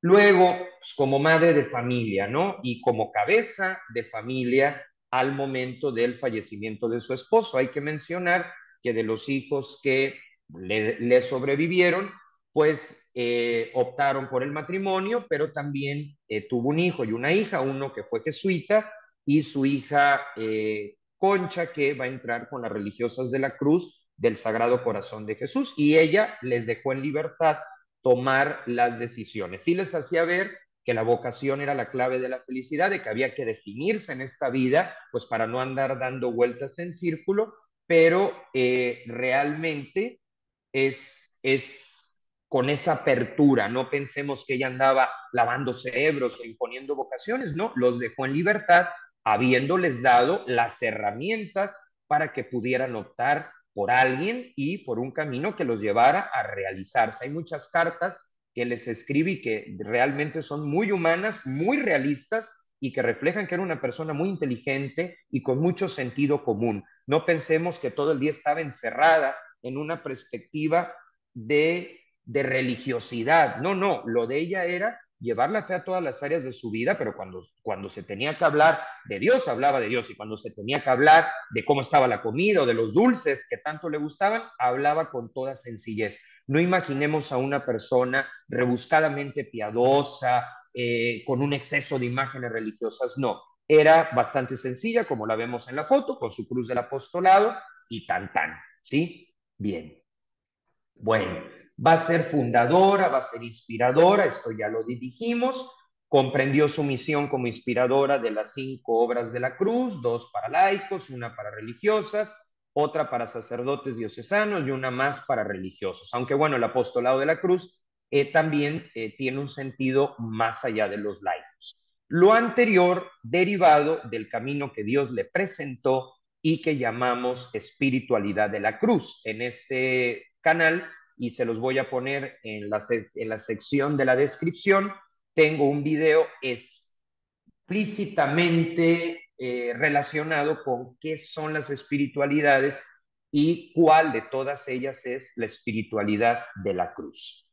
Luego, pues, como madre de familia, ¿no? Y como cabeza de familia al momento del fallecimiento de su esposo. Hay que mencionar que de los hijos que le, sobrevivieron, pues eh, optaron por el matrimonio, pero también eh, tuvo un hijo y una hija, uno que fue jesuita y su hija eh, Concha, que va a entrar con las religiosas de la Cruz del Sagrado Corazón de Jesús, y ella les dejó en libertad tomar las decisiones. Sí les hacía ver que la vocación era la clave de la felicidad, de que había que definirse en esta vida, pues para no andar dando vueltas en círculo, pero eh, realmente es, es con esa apertura, no pensemos que ella andaba lavando cerebros o imponiendo vocaciones, no, los dejó en libertad habiéndoles dado las herramientas para que pudieran optar por alguien y por un camino que los llevara a realizarse. Hay muchas cartas que les escribí que realmente son muy humanas, muy realistas y que reflejan que era una persona muy inteligente y con mucho sentido común. No pensemos que todo el día estaba encerrada en una perspectiva de, de religiosidad. No, no, lo de ella era llevar la fe a todas las áreas de su vida, pero cuando, cuando se tenía que hablar de Dios, hablaba de Dios, y cuando se tenía que hablar de cómo estaba la comida o de los dulces que tanto le gustaban, hablaba con toda sencillez. No imaginemos a una persona rebuscadamente piadosa, eh, con un exceso de imágenes religiosas, no. Era bastante sencilla, como la vemos en la foto, con su cruz del apostolado y tan tan, ¿sí? Bien. Bueno, va a ser fundadora, va a ser inspiradora, esto ya lo dirigimos, comprendió su misión como inspiradora de las cinco obras de la cruz, dos para laicos, una para religiosas, otra para sacerdotes diocesanos y una más para religiosos. Aunque bueno, el apostolado de la cruz eh, también eh, tiene un sentido más allá de los laicos. Lo anterior derivado del camino que Dios le presentó y que llamamos espiritualidad de la cruz. En este canal y se los voy a poner en la, en la sección de la descripción. Tengo un video explícitamente eh, relacionado con qué son las espiritualidades y cuál de todas ellas es la espiritualidad de la cruz.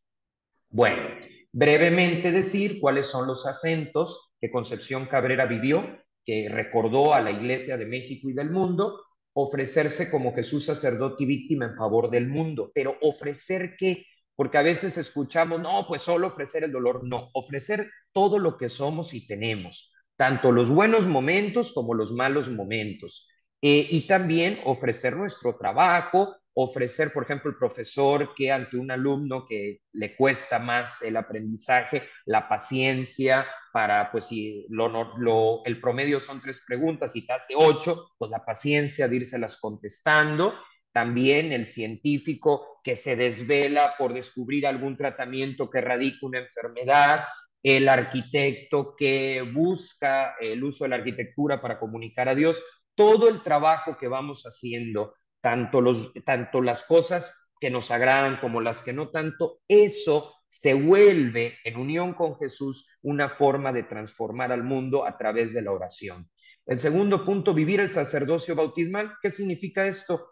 Bueno, brevemente decir cuáles son los acentos que Concepción Cabrera vivió, que recordó a la Iglesia de México y del mundo, ofrecerse como Jesús sacerdote y víctima en favor del mundo, pero ofrecer qué? Porque a veces escuchamos, no, pues solo ofrecer el dolor, no, ofrecer todo lo que somos y tenemos, tanto los buenos momentos como los malos momentos, eh, y también ofrecer nuestro trabajo, ofrecer, por ejemplo, el profesor que ante un alumno que le cuesta más el aprendizaje, la paciencia para, pues si lo, el promedio son tres preguntas y te hace ocho, pues la paciencia de las contestando. También el científico que se desvela por descubrir algún tratamiento que radica una enfermedad, el arquitecto que busca el uso de la arquitectura para comunicar a Dios, todo el trabajo que vamos haciendo tanto, los, tanto las cosas que nos agradan como las que no tanto, eso se vuelve en unión con Jesús una forma de transformar al mundo a través de la oración. El segundo punto, vivir el sacerdocio bautismal. ¿Qué significa esto?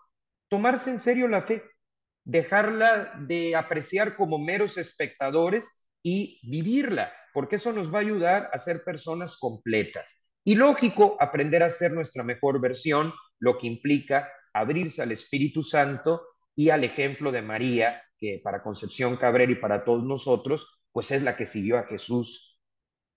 Tomarse en serio la fe, dejarla de apreciar como meros espectadores y vivirla, porque eso nos va a ayudar a ser personas completas. Y lógico, aprender a ser nuestra mejor versión, lo que implica abrirse al Espíritu Santo y al ejemplo de María, que para Concepción Cabrera y para todos nosotros, pues es la que siguió a Jesús,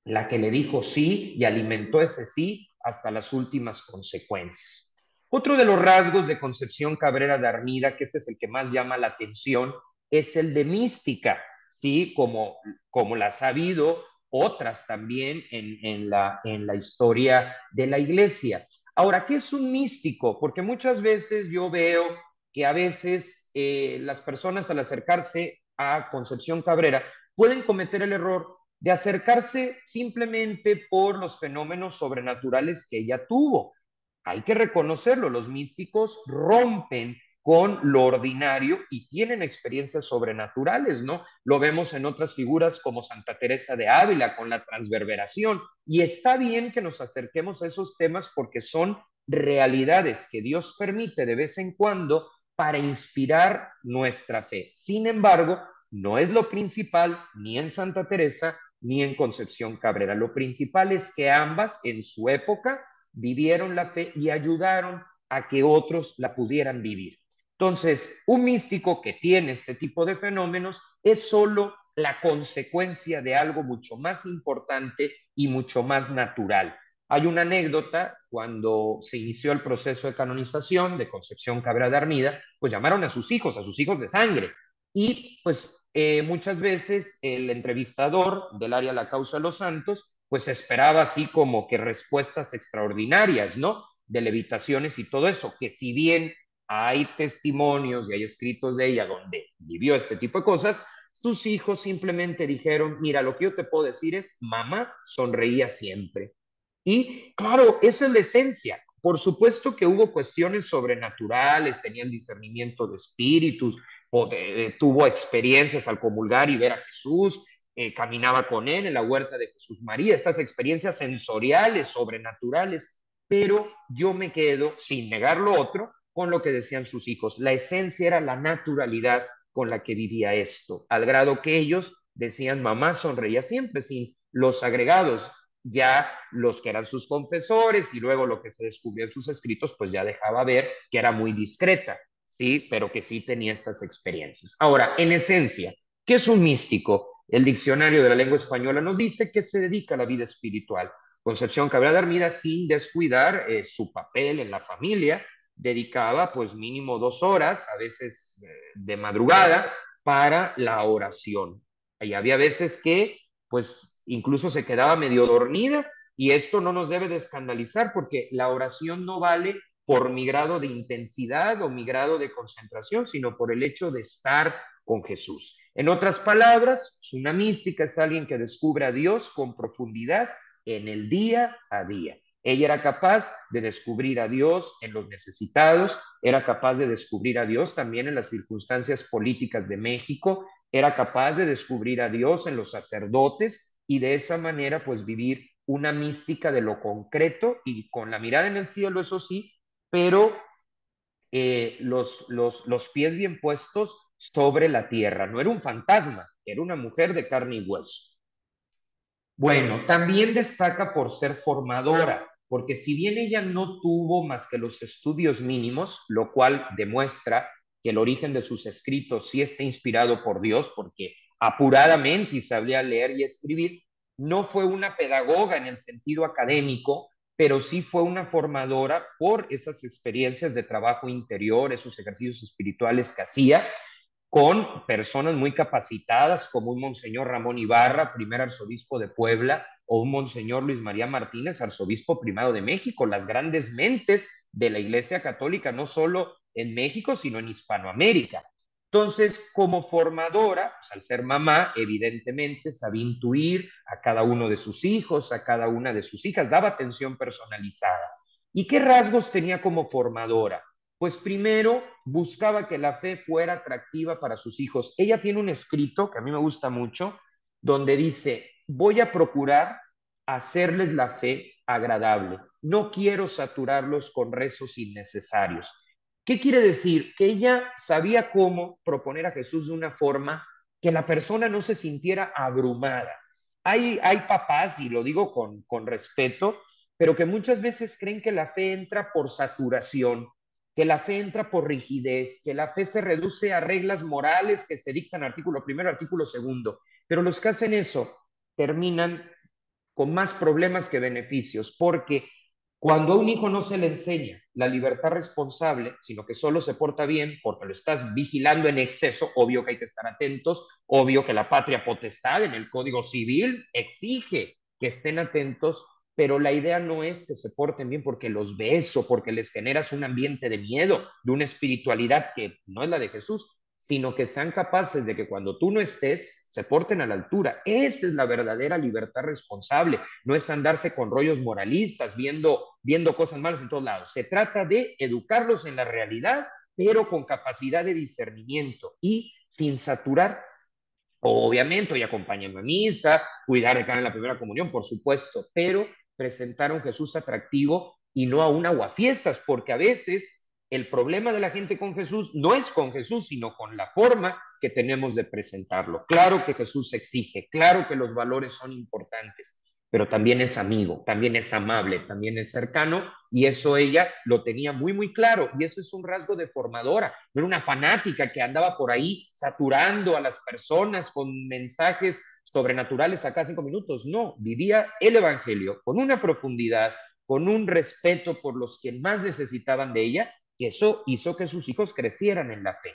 la que le dijo sí y alimentó ese sí hasta las últimas consecuencias. Otro de los rasgos de Concepción Cabrera de Armida, que este es el que más llama la atención, es el de mística, ¿sí? Como, como la ha sabido otras también en, en, la, en la historia de la iglesia. Ahora, ¿qué es un místico? Porque muchas veces yo veo que a veces eh, las personas al acercarse a Concepción Cabrera pueden cometer el error de acercarse simplemente por los fenómenos sobrenaturales que ella tuvo. Hay que reconocerlo, los místicos rompen con lo ordinario y tienen experiencias sobrenaturales, ¿no? Lo vemos en otras figuras como Santa Teresa de Ávila con la transverberación. Y está bien que nos acerquemos a esos temas porque son realidades que Dios permite de vez en cuando para inspirar nuestra fe. Sin embargo, no es lo principal ni en Santa Teresa ni en Concepción Cabrera. Lo principal es que ambas en su época vivieron la fe y ayudaron a que otros la pudieran vivir. Entonces, un místico que tiene este tipo de fenómenos es solo la consecuencia de algo mucho más importante y mucho más natural. Hay una anécdota cuando se inició el proceso de canonización de Concepción Cabrera de Armida, pues llamaron a sus hijos, a sus hijos de sangre. Y pues eh, muchas veces el entrevistador del área la causa de los santos, pues esperaba así como que respuestas extraordinarias, ¿no? De levitaciones y todo eso, que si bien hay testimonios y hay escritos de ella donde vivió este tipo de cosas, sus hijos simplemente dijeron, mira, lo que yo te puedo decir es, mamá sonreía siempre. Y claro, esa es la esencia. Por supuesto que hubo cuestiones sobrenaturales, tenían discernimiento de espíritus, tuvo experiencias al comulgar y ver a Jesús, eh, caminaba con él en la huerta de Jesús María, estas experiencias sensoriales, sobrenaturales, pero yo me quedo, sin negar lo otro, con lo que decían sus hijos. La esencia era la naturalidad con la que vivía esto, al grado que ellos decían, mamá sonreía siempre, sin los agregados, ya los que eran sus confesores y luego lo que se descubrió en sus escritos, pues ya dejaba ver que era muy discreta, ¿sí? Pero que sí tenía estas experiencias. Ahora, en esencia, ¿qué es un místico? El diccionario de la lengua española nos dice que se dedica a la vida espiritual. Concepción Cabrera de Armida, sin descuidar eh, su papel en la familia, dedicaba pues mínimo dos horas, a veces eh, de madrugada, para la oración. Y había veces que pues incluso se quedaba medio dormida y esto no nos debe de escandalizar porque la oración no vale por mi grado de intensidad o mi grado de concentración, sino por el hecho de estar con Jesús. En otras palabras, una mística es alguien que descubre a Dios con profundidad en el día a día. Ella era capaz de descubrir a Dios en los necesitados, era capaz de descubrir a Dios también en las circunstancias políticas de México, era capaz de descubrir a Dios en los sacerdotes y de esa manera pues vivir una mística de lo concreto y con la mirada en el cielo, eso sí, pero eh, los, los, los pies bien puestos sobre la tierra. No era un fantasma, era una mujer de carne y hueso. Bueno, también destaca por ser formadora porque si bien ella no tuvo más que los estudios mínimos, lo cual demuestra que el origen de sus escritos sí está inspirado por Dios, porque apuradamente sabía leer y escribir, no fue una pedagoga en el sentido académico, pero sí fue una formadora por esas experiencias de trabajo interior, esos ejercicios espirituales que hacía, con personas muy capacitadas como un monseñor Ramón Ibarra, primer arzobispo de Puebla, o un monseñor Luis María Martínez, arzobispo primado de México, las grandes mentes de la Iglesia Católica, no solo en México, sino en Hispanoamérica. Entonces, como formadora, pues, al ser mamá, evidentemente sabía intuir a cada uno de sus hijos, a cada una de sus hijas, daba atención personalizada. ¿Y qué rasgos tenía como formadora? Pues primero buscaba que la fe fuera atractiva para sus hijos. Ella tiene un escrito que a mí me gusta mucho, donde dice, voy a procurar hacerles la fe agradable. No quiero saturarlos con rezos innecesarios. ¿Qué quiere decir? Que ella sabía cómo proponer a Jesús de una forma que la persona no se sintiera abrumada. Hay, hay papás, y lo digo con, con respeto, pero que muchas veces creen que la fe entra por saturación. que la fe entra por rigidez, que la fe se reduce a reglas morales que se dictan artículo primero, artículo segundo. Pero los que hacen eso terminan con más problemas que beneficios, porque cuando a un hijo no se le enseña la libertad responsable, sino que solo se porta bien porque lo estás vigilando en exceso, obvio que hay que estar atentos, obvio que la patria potestad en el Código Civil exige que estén atentos, pero la idea no es que se porten bien porque los ves o porque les generas un ambiente de miedo, de una espiritualidad que no es la de Jesús, sino que sean capaces de que cuando tú no estés, se porten a la altura. Esa es la verdadera libertad responsable. No es andarse con rollos moralistas, viendo, viendo cosas malas en todos lados. Se trata de educarlos en la realidad, pero con capacidad de discernimiento y sin saturar. Obviamente, y acompañando a misa, cuidar de cara en la primera comunión, por supuesto, pero presentar a un Jesús atractivo y no a un aguafiestas, porque a veces el problema de la gente con Jesús no es con Jesús, sino con la forma que tenemos de presentarlo. Claro que Jesús exige, claro que los valores son importantes, pero también es amigo, también es amable, también es cercano, y eso ella lo tenía muy, muy claro, y eso es un rasgo de formadora, no era una fanática que andaba por ahí saturando a las personas con mensajes sobrenaturales a cada cinco minutos, no, vivía el Evangelio con una profundidad, con un respeto por los que más necesitaban de ella, y eso hizo que sus hijos crecieran en la fe.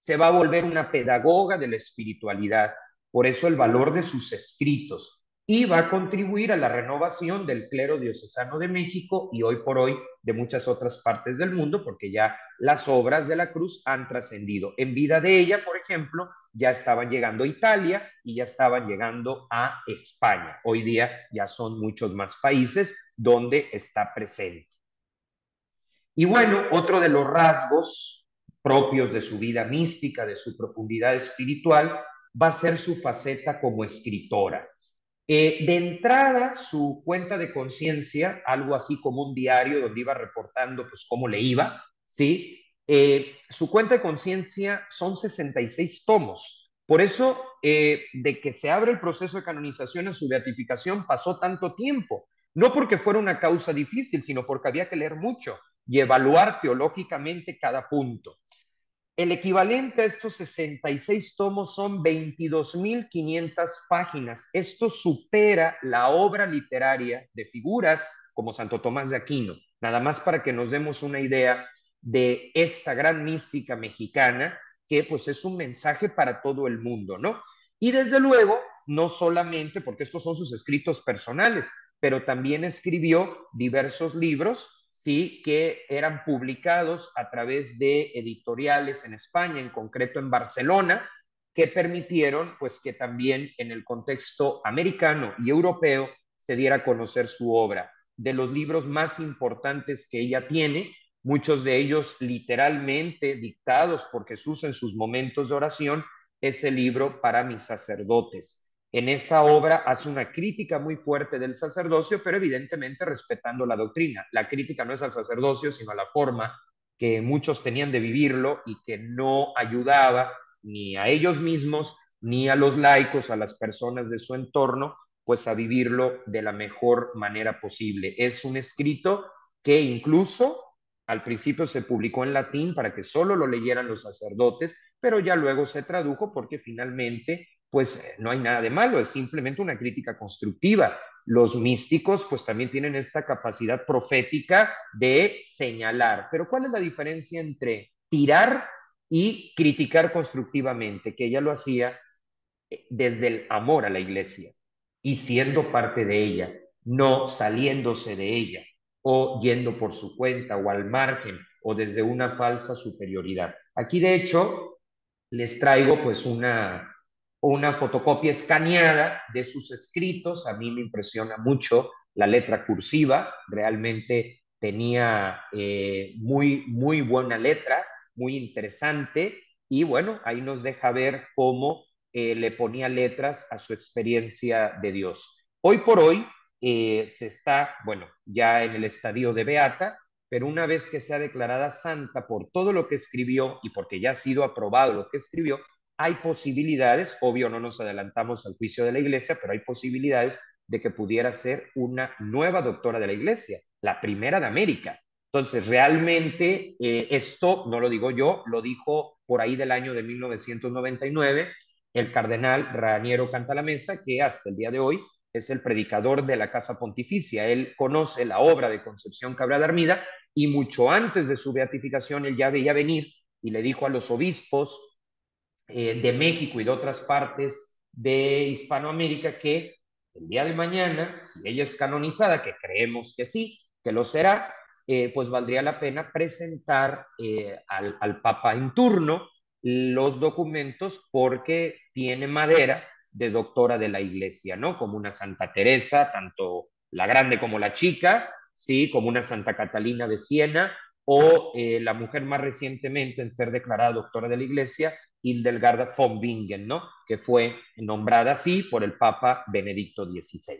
Se va a volver una pedagoga de la espiritualidad, por eso el valor de sus escritos, y va a contribuir a la renovación del clero diocesano de México y hoy por hoy de muchas otras partes del mundo, porque ya las obras de la cruz han trascendido. En vida de ella, por ejemplo, ya estaban llegando a Italia y ya estaban llegando a España. Hoy día ya son muchos más países donde está presente. Y bueno, otro de los rasgos propios de su vida mística, de su profundidad espiritual, va a ser su faceta como escritora. Eh, de entrada, su cuenta de conciencia, algo así como un diario donde iba reportando pues cómo le iba, ¿sí? Eh, su cuenta de conciencia son 66 tomos. Por eso, eh, de que se abre el proceso de canonización en su beatificación pasó tanto tiempo. No porque fuera una causa difícil, sino porque había que leer mucho y evaluar teológicamente cada punto. El equivalente a estos 66 tomos son 22.500 páginas. Esto supera la obra literaria de figuras como Santo Tomás de Aquino. Nada más para que nos demos una idea de esta gran mística mexicana que pues es un mensaje para todo el mundo, ¿no? Y desde luego, no solamente porque estos son sus escritos personales, pero también escribió diversos libros sí que eran publicados a través de editoriales en España, en concreto en Barcelona, que permitieron pues que también en el contexto americano y europeo se diera a conocer su obra. De los libros más importantes que ella tiene, muchos de ellos literalmente dictados por Jesús en sus momentos de oración, es el libro para mis sacerdotes en esa obra hace una crítica muy fuerte del sacerdocio, pero evidentemente respetando la doctrina. La crítica no es al sacerdocio, sino a la forma que muchos tenían de vivirlo y que no ayudaba ni a ellos mismos, ni a los laicos, a las personas de su entorno, pues a vivirlo de la mejor manera posible. Es un escrito que incluso al principio se publicó en latín para que solo lo leyeran los sacerdotes, pero ya luego se tradujo porque finalmente pues eh, no hay nada de malo, es simplemente una crítica constructiva. Los místicos pues también tienen esta capacidad profética de señalar. Pero ¿cuál es la diferencia entre tirar y criticar constructivamente? Que ella lo hacía eh, desde el amor a la iglesia y siendo parte de ella, no saliéndose de ella o yendo por su cuenta o al margen o desde una falsa superioridad. Aquí de hecho les traigo pues una una fotocopia escaneada de sus escritos. A mí me impresiona mucho la letra cursiva, realmente tenía eh, muy, muy buena letra, muy interesante y bueno, ahí nos deja ver cómo eh, le ponía letras a su experiencia de Dios. Hoy por hoy eh, se está, bueno, ya en el estadio de Beata, pero una vez que sea declarada santa por todo lo que escribió y porque ya ha sido aprobado lo que escribió, hay posibilidades, obvio no nos adelantamos al juicio de la iglesia, pero hay posibilidades de que pudiera ser una nueva doctora de la iglesia, la primera de América. Entonces, realmente eh, esto no lo digo yo, lo dijo por ahí del año de 1999 el cardenal Raniero Cantalamesa, que hasta el día de hoy es el predicador de la Casa Pontificia. Él conoce la obra de Concepción Cabral Armida y mucho antes de su beatificación él ya veía venir y le dijo a los obispos eh, de México y de otras partes de Hispanoamérica que el día de mañana, si ella es canonizada, que creemos que sí, que lo será, eh, pues valdría la pena presentar eh, al, Papa en turno los documentos porque tiene madera de doctora de la iglesia, ¿no? Como una Santa Teresa, tanto la grande como la chica, ¿sí? Como una Santa Catalina de Siena, o la mujer más recientemente en ser declarada doctora de la iglesia, Hildegarda von Bingen, ¿no? Que fue nombrada así por el Papa Benedicto XVI.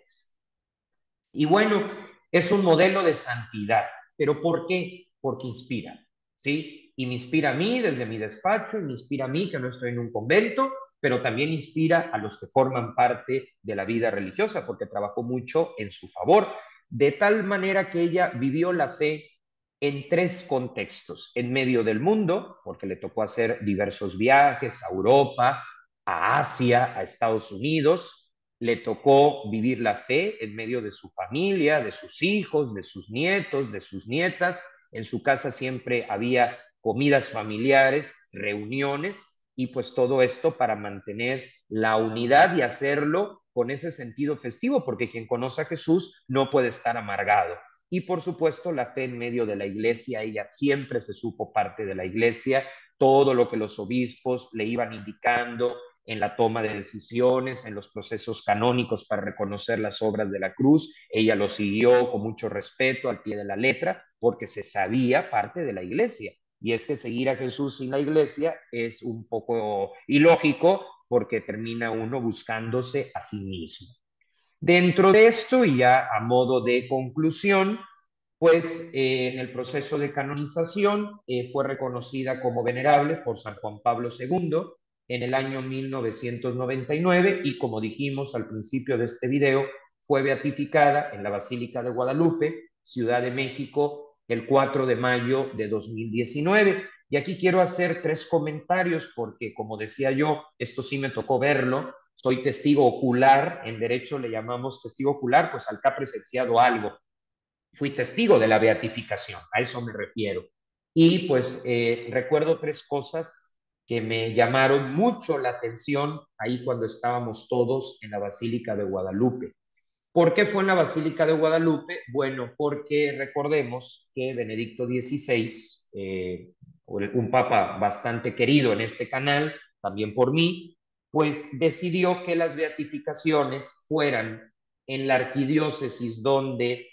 Y bueno, es un modelo de santidad, pero ¿por qué? Porque inspira, ¿sí? Y me inspira a mí desde mi despacho, y me inspira a mí que no estoy en un convento, pero también inspira a los que forman parte de la vida religiosa, porque trabajó mucho en su favor, de tal manera que ella vivió la fe en tres contextos, en medio del mundo, porque le tocó hacer diversos viajes a Europa, a Asia, a Estados Unidos, le tocó vivir la fe en medio de su familia, de sus hijos, de sus nietos, de sus nietas, en su casa siempre había comidas familiares, reuniones, y pues todo esto para mantener la unidad y hacerlo con ese sentido festivo, porque quien conoce a Jesús no puede estar amargado. Y por supuesto la fe en medio de la iglesia, ella siempre se supo parte de la iglesia, todo lo que los obispos le iban indicando en la toma de decisiones, en los procesos canónicos para reconocer las obras de la cruz, ella lo siguió con mucho respeto al pie de la letra, porque se sabía parte de la iglesia y es que seguir a Jesús sin la iglesia es un poco ilógico porque termina uno buscándose a sí mismo. Dentro de esto, y ya a modo de conclusión, pues eh, en el proceso de canonización eh, fue reconocida como venerable por San Juan Pablo II en el año 1999 y como dijimos al principio de este video, fue beatificada en la Basílica de Guadalupe, Ciudad de México, el 4 de mayo de 2019. Y aquí quiero hacer tres comentarios porque, como decía yo, esto sí me tocó verlo. Soy testigo ocular, en derecho le llamamos testigo ocular, pues al que ha presenciado algo. Fui testigo de la beatificación, a eso me refiero. Y pues eh, recuerdo tres cosas que me llamaron mucho la atención ahí cuando estábamos todos en la Basílica de Guadalupe. ¿Por qué fue en la Basílica de Guadalupe? Bueno, porque recordemos que Benedicto XVI, eh, un papa bastante querido en este canal, también por mí, pues decidió que las beatificaciones fueran en la arquidiócesis donde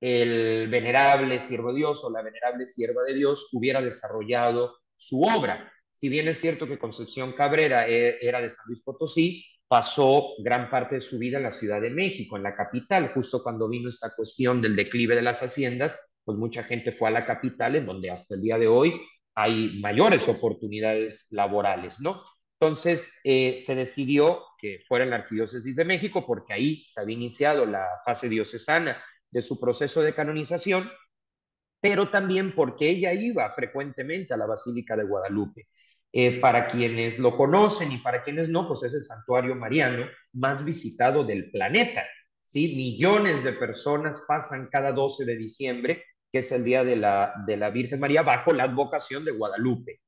el venerable siervo de Dios o la venerable sierva de Dios hubiera desarrollado su obra. Si bien es cierto que Concepción Cabrera eh, era de San Luis Potosí, pasó gran parte de su vida en la Ciudad de México, en la capital, justo cuando vino esta cuestión del declive de las haciendas, pues mucha gente fue a la capital, en donde hasta el día de hoy hay mayores oportunidades laborales, ¿no? Entonces eh, se decidió que fuera en la Arquidiócesis de México, porque ahí se había iniciado la fase diocesana de su proceso de canonización, pero también porque ella iba frecuentemente a la Basílica de Guadalupe. Eh, para quienes lo conocen y para quienes no, pues es el santuario mariano más visitado del planeta. ¿sí? Millones de personas pasan cada 12 de diciembre, que es el día de la, de la Virgen María, bajo la advocación de Guadalupe.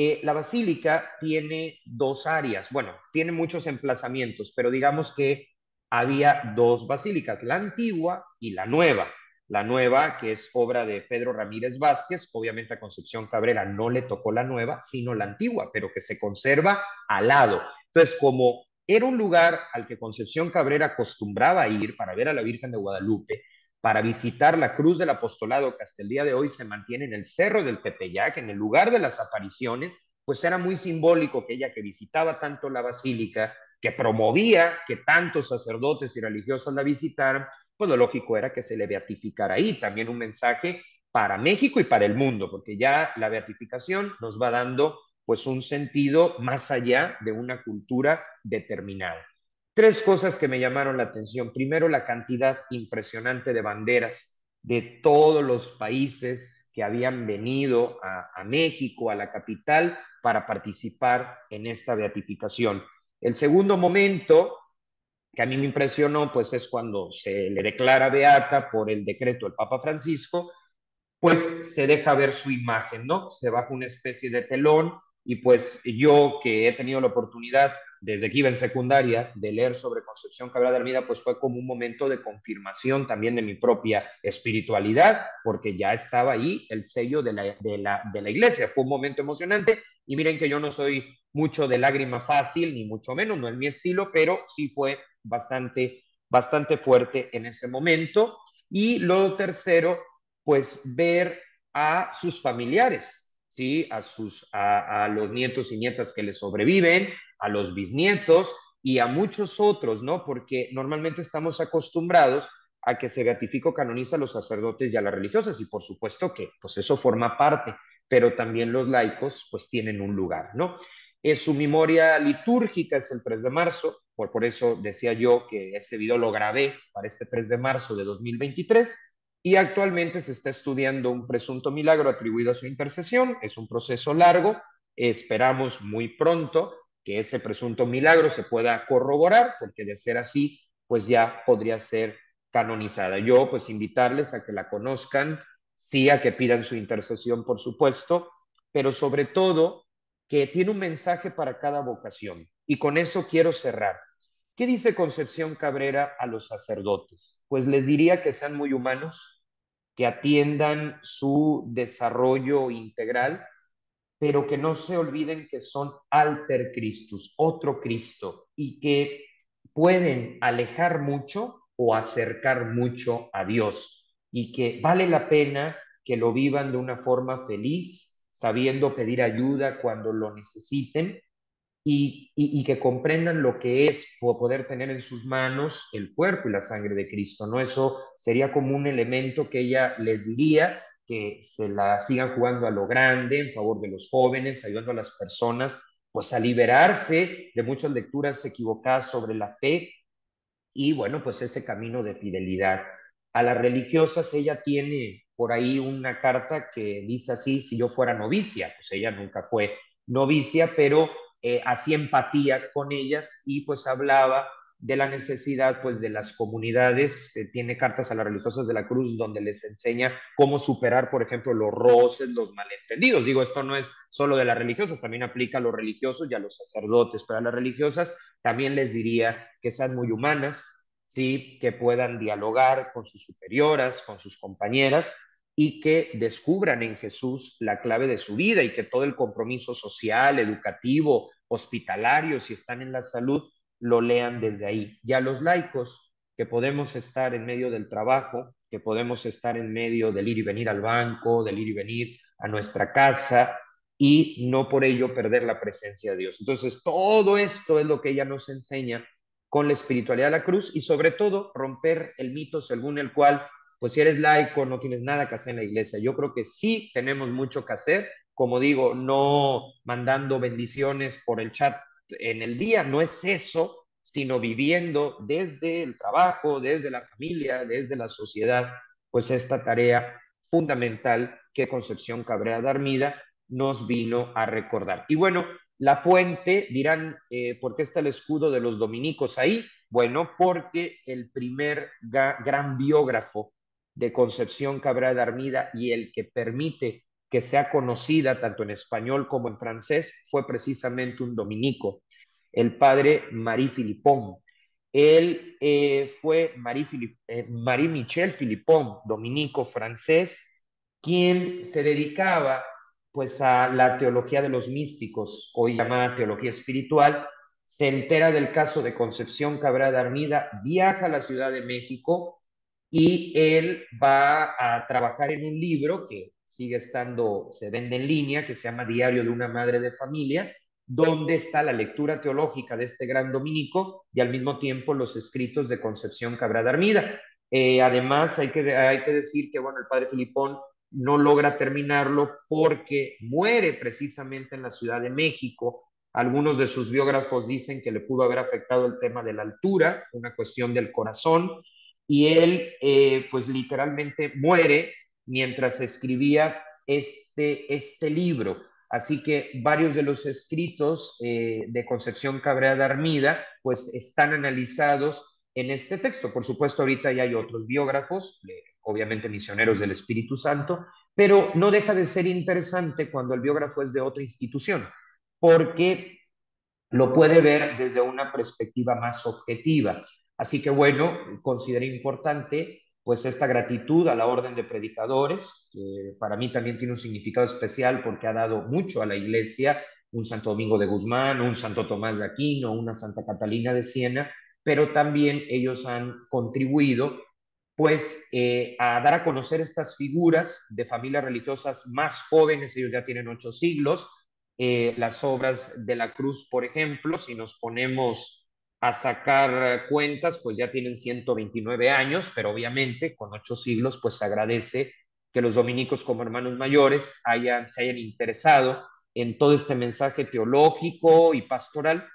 Eh, la basílica tiene dos áreas, bueno, tiene muchos emplazamientos, pero digamos que había dos basílicas, la antigua y la nueva. La nueva, que es obra de Pedro Ramírez Vázquez, obviamente a Concepción Cabrera no le tocó la nueva, sino la antigua, pero que se conserva al lado. Entonces, como era un lugar al que Concepción Cabrera acostumbraba ir para ver a la Virgen de Guadalupe, para visitar la cruz del apostolado que hasta el día de hoy se mantiene en el cerro del Tepeyac, en el lugar de las apariciones, pues era muy simbólico que ella que visitaba tanto la basílica, que promovía que tantos sacerdotes y religiosas la visitaran, pues lo lógico era que se le beatificara ahí. También un mensaje para México y para el mundo, porque ya la beatificación nos va dando pues un sentido más allá de una cultura determinada. Tres cosas que me llamaron la atención. Primero, la cantidad impresionante de banderas de todos los países que habían venido a, México, a la capital, para participar en esta beatificación. El segundo momento que a mí me impresionó, pues es cuando se le declara beata por el decreto del Papa Francisco, pues se deja ver su imagen, ¿no? Se baja una especie de telón y pues yo que he tenido la oportunidad desde que iba en secundaria de leer sobre Concepción Cabrera de pues fue como un momento de confirmación también de mi propia espiritualidad, porque ya estaba ahí el sello de la, de la, de la iglesia. Fue un momento emocionante y miren que yo no soy mucho de lágrima fácil, ni mucho menos, no es mi estilo, pero sí fue bastante, bastante fuerte en ese momento. Y lo tercero, pues ver a sus familiares, ¿sí? A, sus, a los nietos y nietas que le sobreviven, a los bisnietos y a muchos otros, ¿no? Porque normalmente estamos acostumbrados a que se beatifica o canoniza a los sacerdotes y a las religiosas y por supuesto que pues eso forma parte, pero también los laicos pues tienen un lugar, ¿no? Es su memoria litúrgica es el 3 de marzo, por, por eso decía yo que ese video lo grabé para este 3 de marzo de 2023 y actualmente se está estudiando un presunto milagro atribuido a su intercesión. Es un proceso largo, esperamos muy pronto que ese presunto milagro se pueda corroborar, porque de ser así, pues ya podría ser canonizada. Yo, pues invitarles a que la conozcan, sí, a que pidan su intercesión, por supuesto, pero sobre todo que tiene un mensaje para cada vocación. Y con eso quiero cerrar. ¿Qué dice Concepción Cabrera a los sacerdotes? Pues les diría que sean muy humanos, que atiendan su desarrollo integral, pero que no se olviden que son alter Christus, otro Cristo, y que pueden alejar mucho o acercar mucho a Dios, y que vale la pena que lo vivan de una forma feliz, sabiendo pedir ayuda cuando lo necesiten, y, y, que comprendan lo que es poder tener en sus manos el cuerpo y la sangre de Cristo, ¿no? Eso sería como un elemento que ella les diría que se la sigan jugando a lo grande en favor de los jóvenes, ayudando a las personas, pues a liberarse de muchas lecturas equivocadas sobre la fe y bueno, pues ese camino de fidelidad. A las religiosas ella tiene por ahí una carta que dice así, si yo fuera novicia, pues ella nunca fue novicia, pero eh, hacía empatía con ellas y pues hablaba de la necesidad pues de las comunidades, tiene cartas a las religiosas de la cruz donde les enseña cómo superar, por ejemplo, los roces, los malentendidos. Digo, esto no es solo de las religiosas, también aplica a los religiosos y a los sacerdotes, pero a las religiosas también les diría que sean muy humanas, sí, que puedan dialogar con sus superioras, con sus compañeras y que descubran en Jesús la clave de su vida y que todo el compromiso social, educativo, hospitalario, si están en la salud, lo lean desde ahí. Ya los laicos, que podemos estar en medio del trabajo, que podemos estar en medio del ir y venir al banco, del ir y venir a nuestra casa y no por ello perder la presencia de Dios. Entonces, todo esto es lo que ella nos enseña con la espiritualidad de la cruz y sobre todo romper el mito según el cual, pues si eres laico no tienes nada que hacer en la iglesia. Yo creo que sí tenemos mucho que hacer, como digo, no mandando bendiciones por el chat en el día, no es eso, sino viviendo desde el trabajo, desde la familia, desde la sociedad, pues esta tarea fundamental que Concepción Cabrera de Armida nos vino a recordar. Y bueno, la fuente, dirán, eh, ¿por qué está el escudo de los dominicos ahí? Bueno, porque el primer gran biógrafo de Concepción Cabrera de Armida y el que permite que sea conocida tanto en español como en francés fue precisamente un dominico, el padre Marie Philippon. Él eh, fue Marie, eh, Marie Michel Philippon, dominico francés, quien se dedicaba pues a la teología de los místicos, hoy llamada teología espiritual, se entera del caso de Concepción Cabrera de Armida, viaja a la Ciudad de México y él va a trabajar en un libro que sigue estando, se vende en línea, que se llama Diario de una Madre de Familia, donde está la lectura teológica de este gran dominico y al mismo tiempo los escritos de Concepción Cabrera Armida. Eh, además, hay que, hay que decir que, bueno, el padre Filipón no logra terminarlo porque muere precisamente en la Ciudad de México. Algunos de sus biógrafos dicen que le pudo haber afectado el tema de la altura, una cuestión del corazón, y él eh, pues literalmente muere mientras escribía este, este libro. Así que varios de los escritos eh, de Concepción Cabrera de Armida pues están analizados en este texto. Por supuesto, ahorita ya hay otros biógrafos, obviamente misioneros del Espíritu Santo, pero no deja de ser interesante cuando el biógrafo es de otra institución, porque lo puede ver desde una perspectiva más objetiva. Así que bueno, consideré importante pues esta gratitud a la orden de predicadores, que para mí también tiene un significado especial porque ha dado mucho a la iglesia, un Santo Domingo de Guzmán, un Santo Tomás de Aquino, una Santa Catalina de Siena, pero también ellos han contribuido pues eh, a dar a conocer estas figuras de familias religiosas más jóvenes, ellos ya tienen ocho siglos, eh, las obras de la cruz, por ejemplo, si nos ponemos a sacar cuentas, pues ya tienen 129 años, pero obviamente con ocho siglos, pues se agradece que los dominicos como hermanos mayores hayan, se hayan interesado en todo este mensaje teológico y pastoral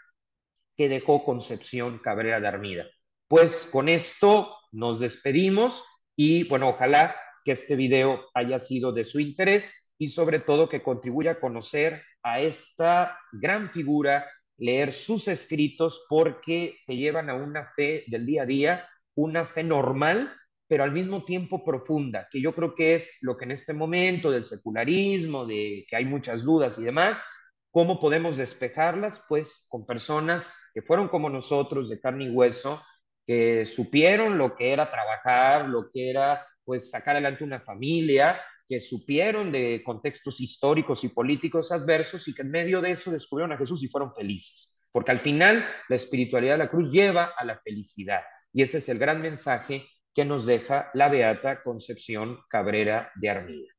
que dejó Concepción Cabrera de Armida. Pues con esto nos despedimos y bueno, ojalá que este video haya sido de su interés y sobre todo que contribuya a conocer a esta gran figura leer sus escritos porque te llevan a una fe del día a día, una fe normal, pero al mismo tiempo profunda, que yo creo que es lo que en este momento del secularismo, de que hay muchas dudas y demás, ¿cómo podemos despejarlas? Pues con personas que fueron como nosotros, de carne y hueso, que supieron lo que era trabajar, lo que era pues sacar adelante una familia, que supieron de contextos históricos y políticos adversos y que en medio de eso descubrieron a Jesús y fueron felices. Porque al final la espiritualidad de la cruz lleva a la felicidad. Y ese es el gran mensaje que nos deja la Beata Concepción Cabrera de Armida.